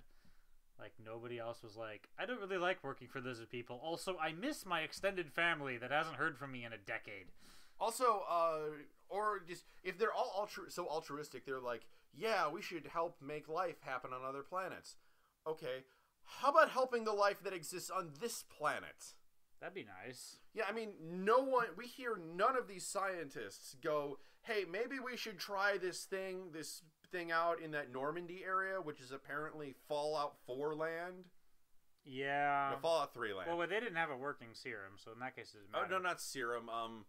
[SPEAKER 2] Like nobody else was like, I don't really like working for lizard people. Also, I miss my extended family that hasn't heard from me in a decade.
[SPEAKER 1] Also, uh, or just if they're all altru- so altruistic, they're like, yeah, we should help make life happen on other planets. Okay, how about helping the life that exists on this planet?
[SPEAKER 2] That'd be nice.
[SPEAKER 1] Yeah, I mean, no one. We hear none of these scientists go, "Hey, maybe we should try this thing, this thing out in that Normandy area, which is apparently Fallout Four land,
[SPEAKER 2] Yeah.
[SPEAKER 1] no, Fallout Three land."
[SPEAKER 2] well, they didn't have a working serum, so in that case, it doesn't matter.
[SPEAKER 1] oh no, not serum. Um,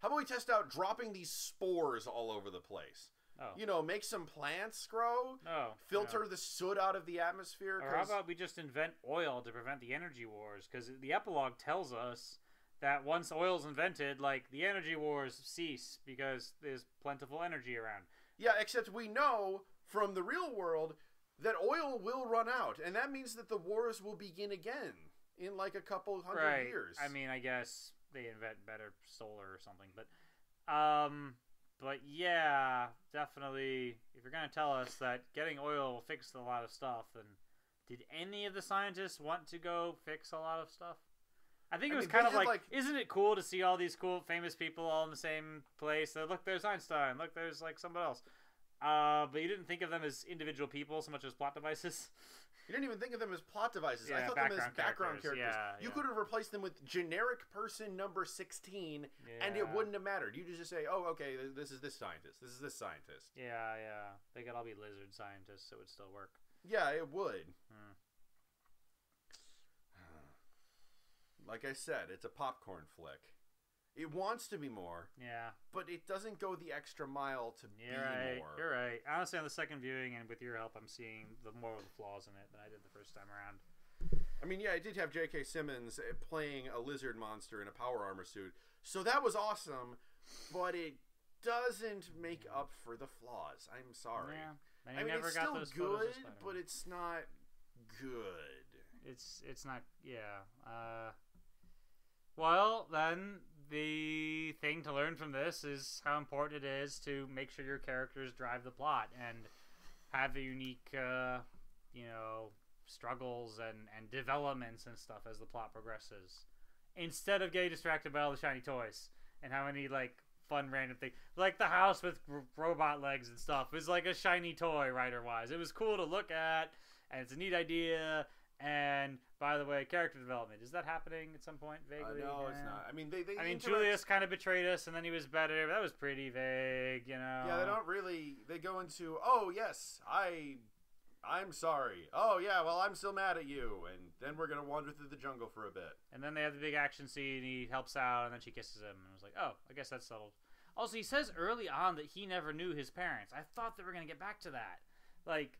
[SPEAKER 1] How about we test out dropping these spores all over the place?
[SPEAKER 2] Oh.
[SPEAKER 1] You know, make some plants grow,
[SPEAKER 2] no.
[SPEAKER 1] filter the soot out of the atmosphere.
[SPEAKER 2] Or how about we just invent oil to prevent the energy wars? Because the epilogue tells us that once oil's invented, like the energy wars cease because there's plentiful energy around.
[SPEAKER 1] Yeah, except we know from the real world that oil will run out, and that means that the wars will begin again in like a couple hundred
[SPEAKER 2] right.
[SPEAKER 1] years.
[SPEAKER 2] I mean, I guess they invent better solar or something, but um, but yeah, definitely. If you're gonna tell us that getting oil will fix a lot of stuff, then did any of the scientists want to go fix a lot of stuff? I think
[SPEAKER 1] I
[SPEAKER 2] it was
[SPEAKER 1] mean,
[SPEAKER 2] kind of like,
[SPEAKER 1] like-
[SPEAKER 2] isn't it cool to see all these cool famous people all in the same place? Uh, look, there's Einstein. Look, there's like somebody else. Uh, but you didn't think of them as individual people so much as plot devices. (laughs)
[SPEAKER 1] you didn't even think of them as plot devices. I thought them as
[SPEAKER 2] background characters.
[SPEAKER 1] characters.
[SPEAKER 2] Yeah,
[SPEAKER 1] you
[SPEAKER 2] yeah.
[SPEAKER 1] could have replaced them with generic person number sixteen, and it wouldn't have mattered. You just say, "Oh, okay, this is this scientist. This is this scientist."
[SPEAKER 2] Yeah, yeah. They could all be lizard scientists. so It would still work.
[SPEAKER 1] Yeah, it would.
[SPEAKER 2] Hmm. (sighs)
[SPEAKER 1] Like I said, it's a popcorn flick. It wants to be more,
[SPEAKER 2] Yeah.
[SPEAKER 1] but it doesn't go the extra mile to
[SPEAKER 2] You're
[SPEAKER 1] be
[SPEAKER 2] right.
[SPEAKER 1] more.
[SPEAKER 2] You're right. Honestly, on the second viewing and with your help, I'm seeing the more of the flaws in it than I did the first time around.
[SPEAKER 1] I mean, yeah, I did have J.K. Simmons uh, playing a lizard monster in a power armor suit, so that was awesome. But it doesn't make up for the flaws. I'm sorry.
[SPEAKER 2] Yeah.
[SPEAKER 1] I mean,
[SPEAKER 2] never
[SPEAKER 1] it's
[SPEAKER 2] got
[SPEAKER 1] still
[SPEAKER 2] those
[SPEAKER 1] good, but it's not good.
[SPEAKER 2] it's it's not. Yeah. Uh. Well, then the thing to learn from this is how important it is to make sure your characters drive the plot and have a unique, uh, you know, struggles and and developments and stuff as the plot progresses, instead of getting distracted by all the shiny toys and how many like fun random things like the house with r- robot legs and stuff was like a shiny toy writer wise it was cool to look at and it's a neat idea and by the way character development is that happening at some point
[SPEAKER 1] Uh,
[SPEAKER 2] vaguely
[SPEAKER 1] no, it's not. I mean, they. they
[SPEAKER 2] i mean
[SPEAKER 1] interact-
[SPEAKER 2] julius kind of betrayed us and then he was better but that was pretty vague you know
[SPEAKER 1] Yeah, they don't really. They go into, oh yes, I, I'm sorry. Oh yeah, well I'm still mad at you, and then we're gonna wander through the jungle for a bit.
[SPEAKER 2] And then they have the big action scene. He helps out, and then she kisses him. And I was like, oh, I guess that's settled. Also, he says early on that he never knew his parents. I thought they were gonna get back to that, like,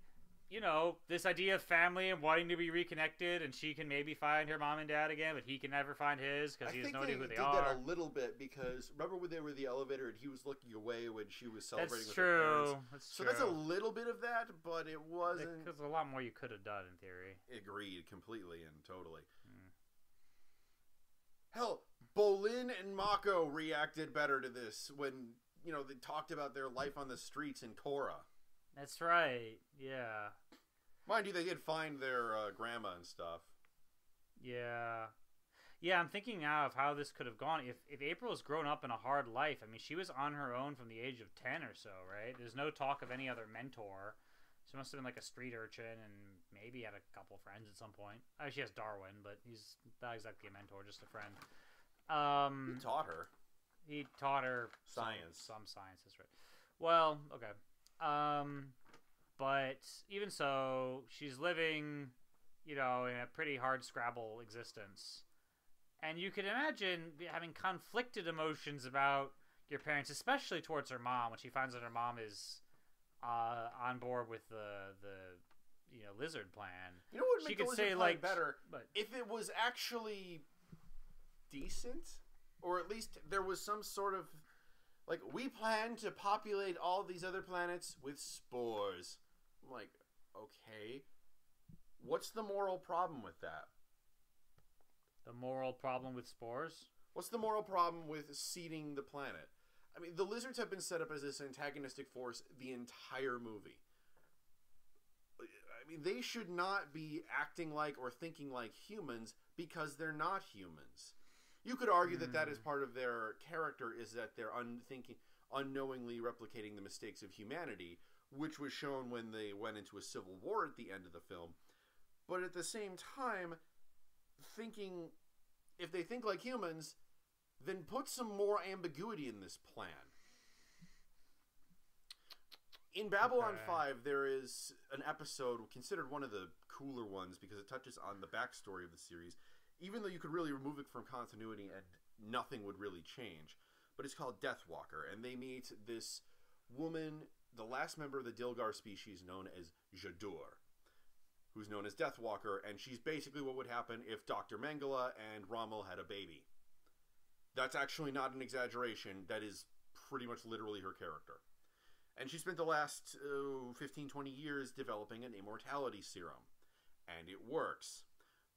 [SPEAKER 2] you know, this idea of family and wanting to be reconnected, and she can maybe find her mom and dad again, but he can never find his because he has no idea who they
[SPEAKER 1] did
[SPEAKER 2] are.
[SPEAKER 1] that a little bit because remember when they were in the elevator and he was looking away when she was celebrating
[SPEAKER 2] That's
[SPEAKER 1] with her parents.
[SPEAKER 2] true. That's
[SPEAKER 1] So
[SPEAKER 2] true.
[SPEAKER 1] that's a little bit of that, but it wasn't.
[SPEAKER 2] There's a lot more you could have done in theory.
[SPEAKER 1] Agreed completely and totally.
[SPEAKER 2] Hmm.
[SPEAKER 1] Hell, Bolin and Mako reacted better to this when you know they talked about their life on the streets in Korra.
[SPEAKER 2] That's right. Yeah.
[SPEAKER 1] Mind you, they did find their uh, grandma and stuff.
[SPEAKER 2] Yeah. Yeah, I'm thinking now of how this could have gone. If if April has grown up in a hard life, I mean, she was on her own from the age of 10 or so, right? There's no talk of any other mentor. She must have been like a street urchin and maybe had a couple friends at some point. She has Darwin, but he's not exactly a mentor, just a friend. Um,
[SPEAKER 1] Who taught her?
[SPEAKER 2] he taught her some-
[SPEAKER 1] Science.
[SPEAKER 2] Some, science, that's right. Well, okay. Um, but even so, she's living, you know, in a pretty hard Scrabble existence, and you can imagine having conflicted emotions about your parents, especially towards her mom when she finds that her mom is uh, on board with the the you know lizard plan.
[SPEAKER 1] You know what
[SPEAKER 2] She could
[SPEAKER 1] Lizard
[SPEAKER 2] say,
[SPEAKER 1] Plan
[SPEAKER 2] like,
[SPEAKER 1] better
[SPEAKER 2] But
[SPEAKER 1] if it was actually decent, or at least there was some sort of like we plan to populate all these other planets with spores. I'm like, okay, what's the moral problem with that?
[SPEAKER 2] the moral problem with spores.
[SPEAKER 1] What's the moral problem with seeding the planet? I mean, the lizards have been set up as this antagonistic force the entire movie. I mean, they should not be acting like or thinking like humans because they're not humans. You could argue that that is hmm. part of their character is that they're unthinking, unknowingly replicating the mistakes of humanity, which was shown when they went into a civil war at the end of the film. But at the same time, thinking if they think like humans, then put some more ambiguity in this plan. In Babylon
[SPEAKER 2] Okay.
[SPEAKER 1] 5, there is an episode considered one of the cooler ones because it touches on the backstory of the series, even though you could really remove it from continuity and nothing would really change. but it's called Deathwalker, and they meet this woman, the last member of the Dilgar species known as Jha'dur, who's known as Deathwalker, and she's basically what would happen if Dr. Mengele and Rommel had a baby. That's actually not an exaggeration. That is pretty much literally her character. And she spent the last uh, 15, 20 years developing an immortality serum. And it works.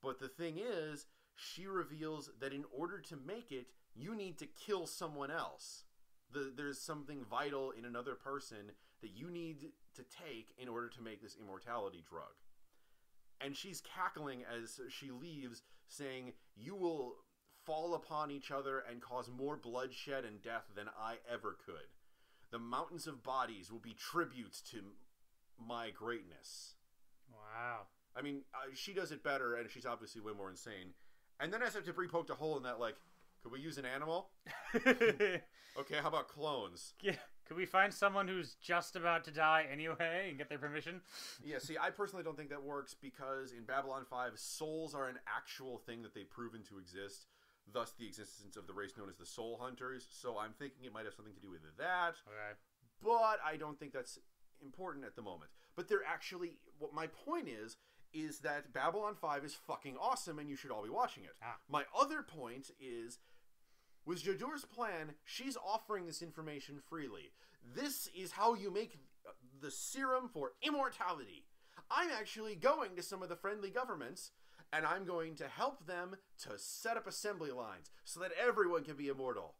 [SPEAKER 1] But the thing is, she reveals that in order to make it, you need to kill someone else. The, there's something vital in another person that you need to take in order to make this immortality drug. And she's cackling as she leaves, saying, You will fall upon each other and cause more bloodshed and death than I ever could. The mountains of bodies will be tributes to my greatness.
[SPEAKER 2] Wow.
[SPEAKER 1] I mean, uh, she does it better, and she's obviously way more insane. And then as if to poked a hole in that, like, could we use an animal? (laughs) Okay, how about clones?
[SPEAKER 2] yeah. Could we find someone who's just about to die anyway and get their permission?
[SPEAKER 1] Yeah, see, I personally don't think that works because in Babylon 5, souls are an actual thing that they've proven to exist, thus the existence of the race known as the Soul Hunters. So I'm thinking it might have something to do with that,
[SPEAKER 2] Okay.
[SPEAKER 1] but I don't think that's important at the moment. But they're actually, what my point is, is that Babylon 5 is fucking awesome and you should all be watching it.
[SPEAKER 2] Ah.
[SPEAKER 1] My other point is with Jha'dur's plan, she's offering this information freely. This is how you make the serum for immortality. I'm actually going to some of the friendly governments and I'm going to help them to set up assembly lines so that everyone can be immortal.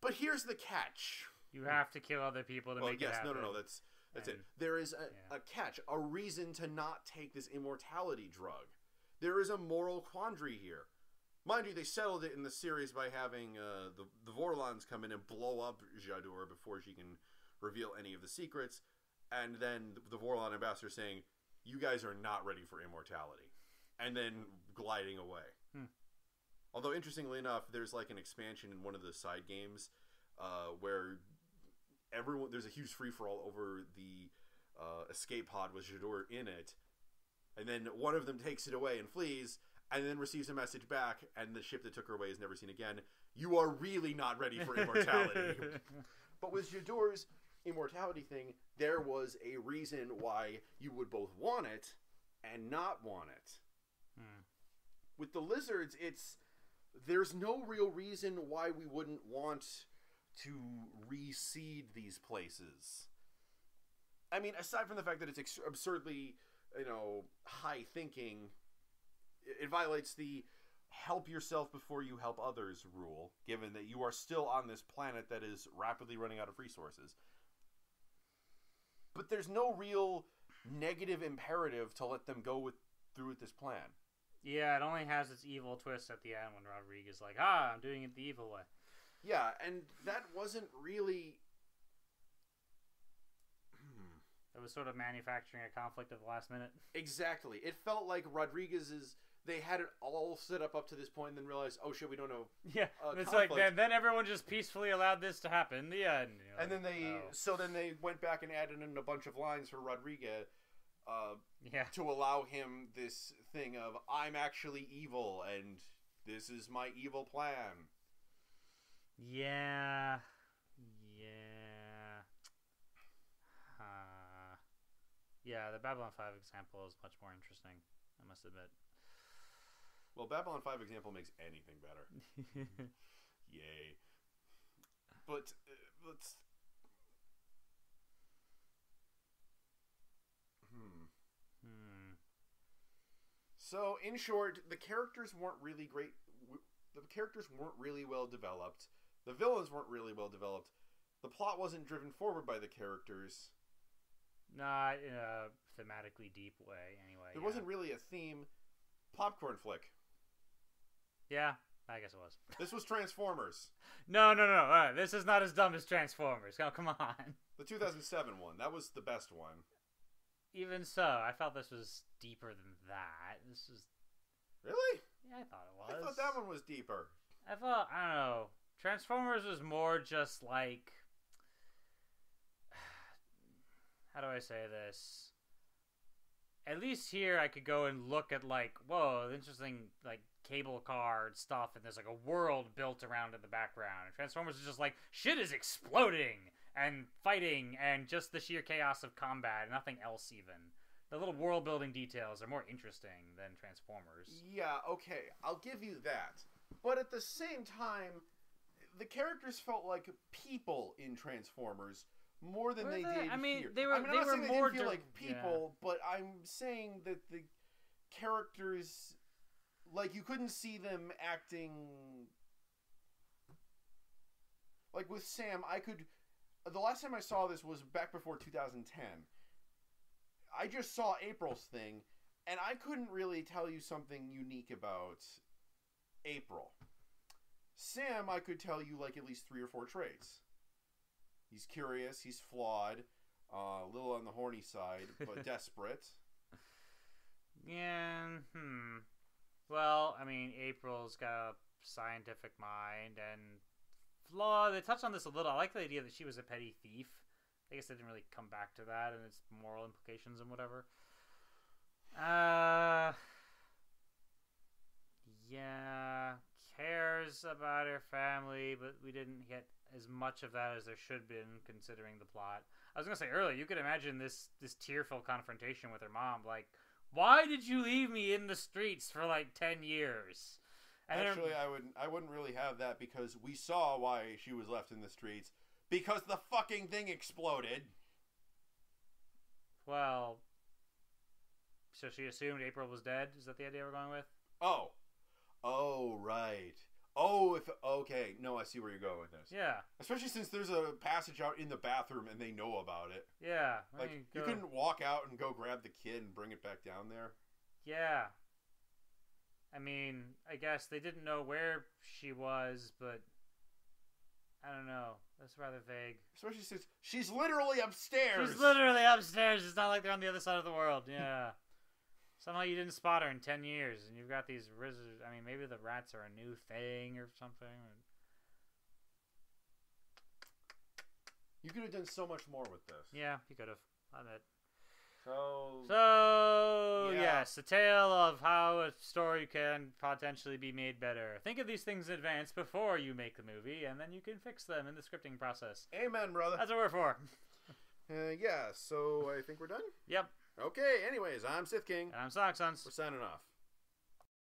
[SPEAKER 1] But here's the catch.
[SPEAKER 2] You have to kill other people to
[SPEAKER 1] Well,
[SPEAKER 2] make
[SPEAKER 1] yes,
[SPEAKER 2] it
[SPEAKER 1] no, no, no. That's that's it. There is a,
[SPEAKER 2] yeah.
[SPEAKER 1] a catch, a reason to not take this immortality drug. There is a moral quandary here. Mind you, they settled it in the series by having uh, the the Vorlons come in and blow up Jha'dur before she can reveal any of the secrets, and then the Vorlon ambassador saying, "You guys are not ready for immortality," and then gliding away.
[SPEAKER 2] Hmm.
[SPEAKER 1] Although interestingly enough, there's like an expansion in one of the side games uh, where everyone there's a huge free for all over the uh, escape pod with Jha'dur in it, and then one of them takes it away and flees, and then receives a message back, and the ship that took her away is never seen again. You are really not ready for immortality. (laughs) but with Jha'dur's immortality thing, there was a reason why you would both want it and not want it.
[SPEAKER 2] Hmm.
[SPEAKER 1] With the lizards, it's there's no real reason why we wouldn't want to reseed these places. I mean, aside from the fact that it's ex- absurdly, you know, high thinking, it, it violates the help yourself before you help others rule, given that you are still on this planet that is rapidly running out of resources. But there's no real negative imperative to let them go with through with this plan.
[SPEAKER 2] Yeah, it only has its evil twist at the end when Rodriguez is like, ah, I'm doing it the evil way.
[SPEAKER 1] Yeah, and that wasn't really. Hmm.
[SPEAKER 2] It was sort of manufacturing a conflict at the last minute.
[SPEAKER 1] Exactly. It felt like Rodriguez's. They had it all set up up to this point, and then realized, oh shit, we don't know. (laughs)
[SPEAKER 2] Yeah,
[SPEAKER 1] Uh,
[SPEAKER 2] it's like then, then everyone just peacefully allowed this to happen the end. You're
[SPEAKER 1] And then they,
[SPEAKER 2] oh.
[SPEAKER 1] so then they went back and added in a bunch of lines for Rodriguez, uh,
[SPEAKER 2] yeah,
[SPEAKER 1] to allow him this thing of I'm actually evil, and this is my evil plan.
[SPEAKER 2] Yeah, yeah. Uh, yeah, the Babylon Five example is much more interesting. I must admit.
[SPEAKER 1] Well, Babylon Five example makes anything better. (laughs) Yay! But uh, let's. Hmm.
[SPEAKER 2] hmm.
[SPEAKER 1] So, in short, the characters weren't really great. The characters weren't really well developed. The villains weren't really well developed. The plot wasn't driven forward by the characters.
[SPEAKER 2] Not in a thematically deep way, anyway.
[SPEAKER 1] There
[SPEAKER 2] yeah.
[SPEAKER 1] wasn't really a theme. Popcorn flick.
[SPEAKER 2] Yeah, I guess it was. (laughs)
[SPEAKER 1] This was Transformers,
[SPEAKER 2] No, no, no. Right, this is not as dumb as Transformers. Oh, come on. (laughs)
[SPEAKER 1] the 2007 one. That was the best one.
[SPEAKER 2] Even so, I felt this was deeper than that. This is.
[SPEAKER 1] Really?
[SPEAKER 2] Yeah, I thought it was.
[SPEAKER 1] I thought that one was deeper.
[SPEAKER 2] I thought I don't know. Transformers was more just like (sighs) how do I say this? at least here I could go and look at like, whoa, interesting like cable car stuff, and there's like a world built around in the background. Transformers is just like shit is exploding and fighting and just the sheer chaos of combat, nothing else even. The little world building details are more interesting than Transformers.
[SPEAKER 1] Yeah, okay, I'll give you that. But at the same time, the characters felt like people in Transformers more than
[SPEAKER 2] Were
[SPEAKER 1] they,
[SPEAKER 2] they?
[SPEAKER 1] did
[SPEAKER 2] I mean,
[SPEAKER 1] here.
[SPEAKER 2] they were-
[SPEAKER 1] I mean, I'm
[SPEAKER 2] they
[SPEAKER 1] not
[SPEAKER 2] were
[SPEAKER 1] saying they
[SPEAKER 2] more
[SPEAKER 1] didn't feel like people, but I'm saying that the characters, like, you couldn't see them acting. Like with Sam, I could. The last time I saw this was back before 2010. I just saw April's thing, and I couldn't really tell you something unique about April. Sam, I could tell you like at least three or four traits. He's curious, he's flawed, uh, a little on the horny side, but (laughs) desperate.
[SPEAKER 2] Yeah, hmm. Well, I mean, April's got a scientific mind and flaw. They touched on this a little. I like the idea that she was a petty thief. I guess they didn't really come back to that and its moral implications and whatever. Uh, yeah, cares about her family, but we didn't get as much of that as there should have been considering the plot. I was gonna say earlier, you could imagine this this tearful confrontation with her mom, like, why did you leave me in the streets for like ten years? And her-
[SPEAKER 1] Actually, I wouldn't. I wouldn't really have that because we saw why she was left in the streets. Because the fucking thing exploded.
[SPEAKER 2] well, so she assumed April was dead. Is that the idea we're going with?
[SPEAKER 1] Oh, oh right. Oh, if okay. No, I see where you're going with this.
[SPEAKER 2] Yeah,
[SPEAKER 1] Especially since there's a passage out in the bathroom and they know about it.
[SPEAKER 2] yeah.
[SPEAKER 1] Like you
[SPEAKER 2] go-
[SPEAKER 1] couldn't walk out and go grab the kid and bring it back down there.
[SPEAKER 2] Yeah. I mean, I guess they didn't know where she was, but I don't know. That's rather vague.
[SPEAKER 1] Especially since she's literally upstairs.
[SPEAKER 2] She's literally upstairs. It's not like they're on the other side of the world. Yeah. (laughs) Somehow you didn't spot her in ten years, and you've got these lizards. I mean, maybe the rats are a new thing or something.
[SPEAKER 1] You could have done so much more with this.
[SPEAKER 2] Yeah, you could have. I bet.
[SPEAKER 1] So,
[SPEAKER 2] So
[SPEAKER 1] Yeah.
[SPEAKER 2] yes, a tale of how a story can potentially be made better. Think of these things in advance before you make the movie, and then you can fix them in the scripting process.
[SPEAKER 1] amen, brother.
[SPEAKER 2] That's what we're for. (laughs)
[SPEAKER 1] Uh, yeah. So I think we're done.
[SPEAKER 2] Yep.
[SPEAKER 1] Okay. Anyways, I'm Sith King.
[SPEAKER 2] And I'm Sock Sons.
[SPEAKER 1] We're signing off.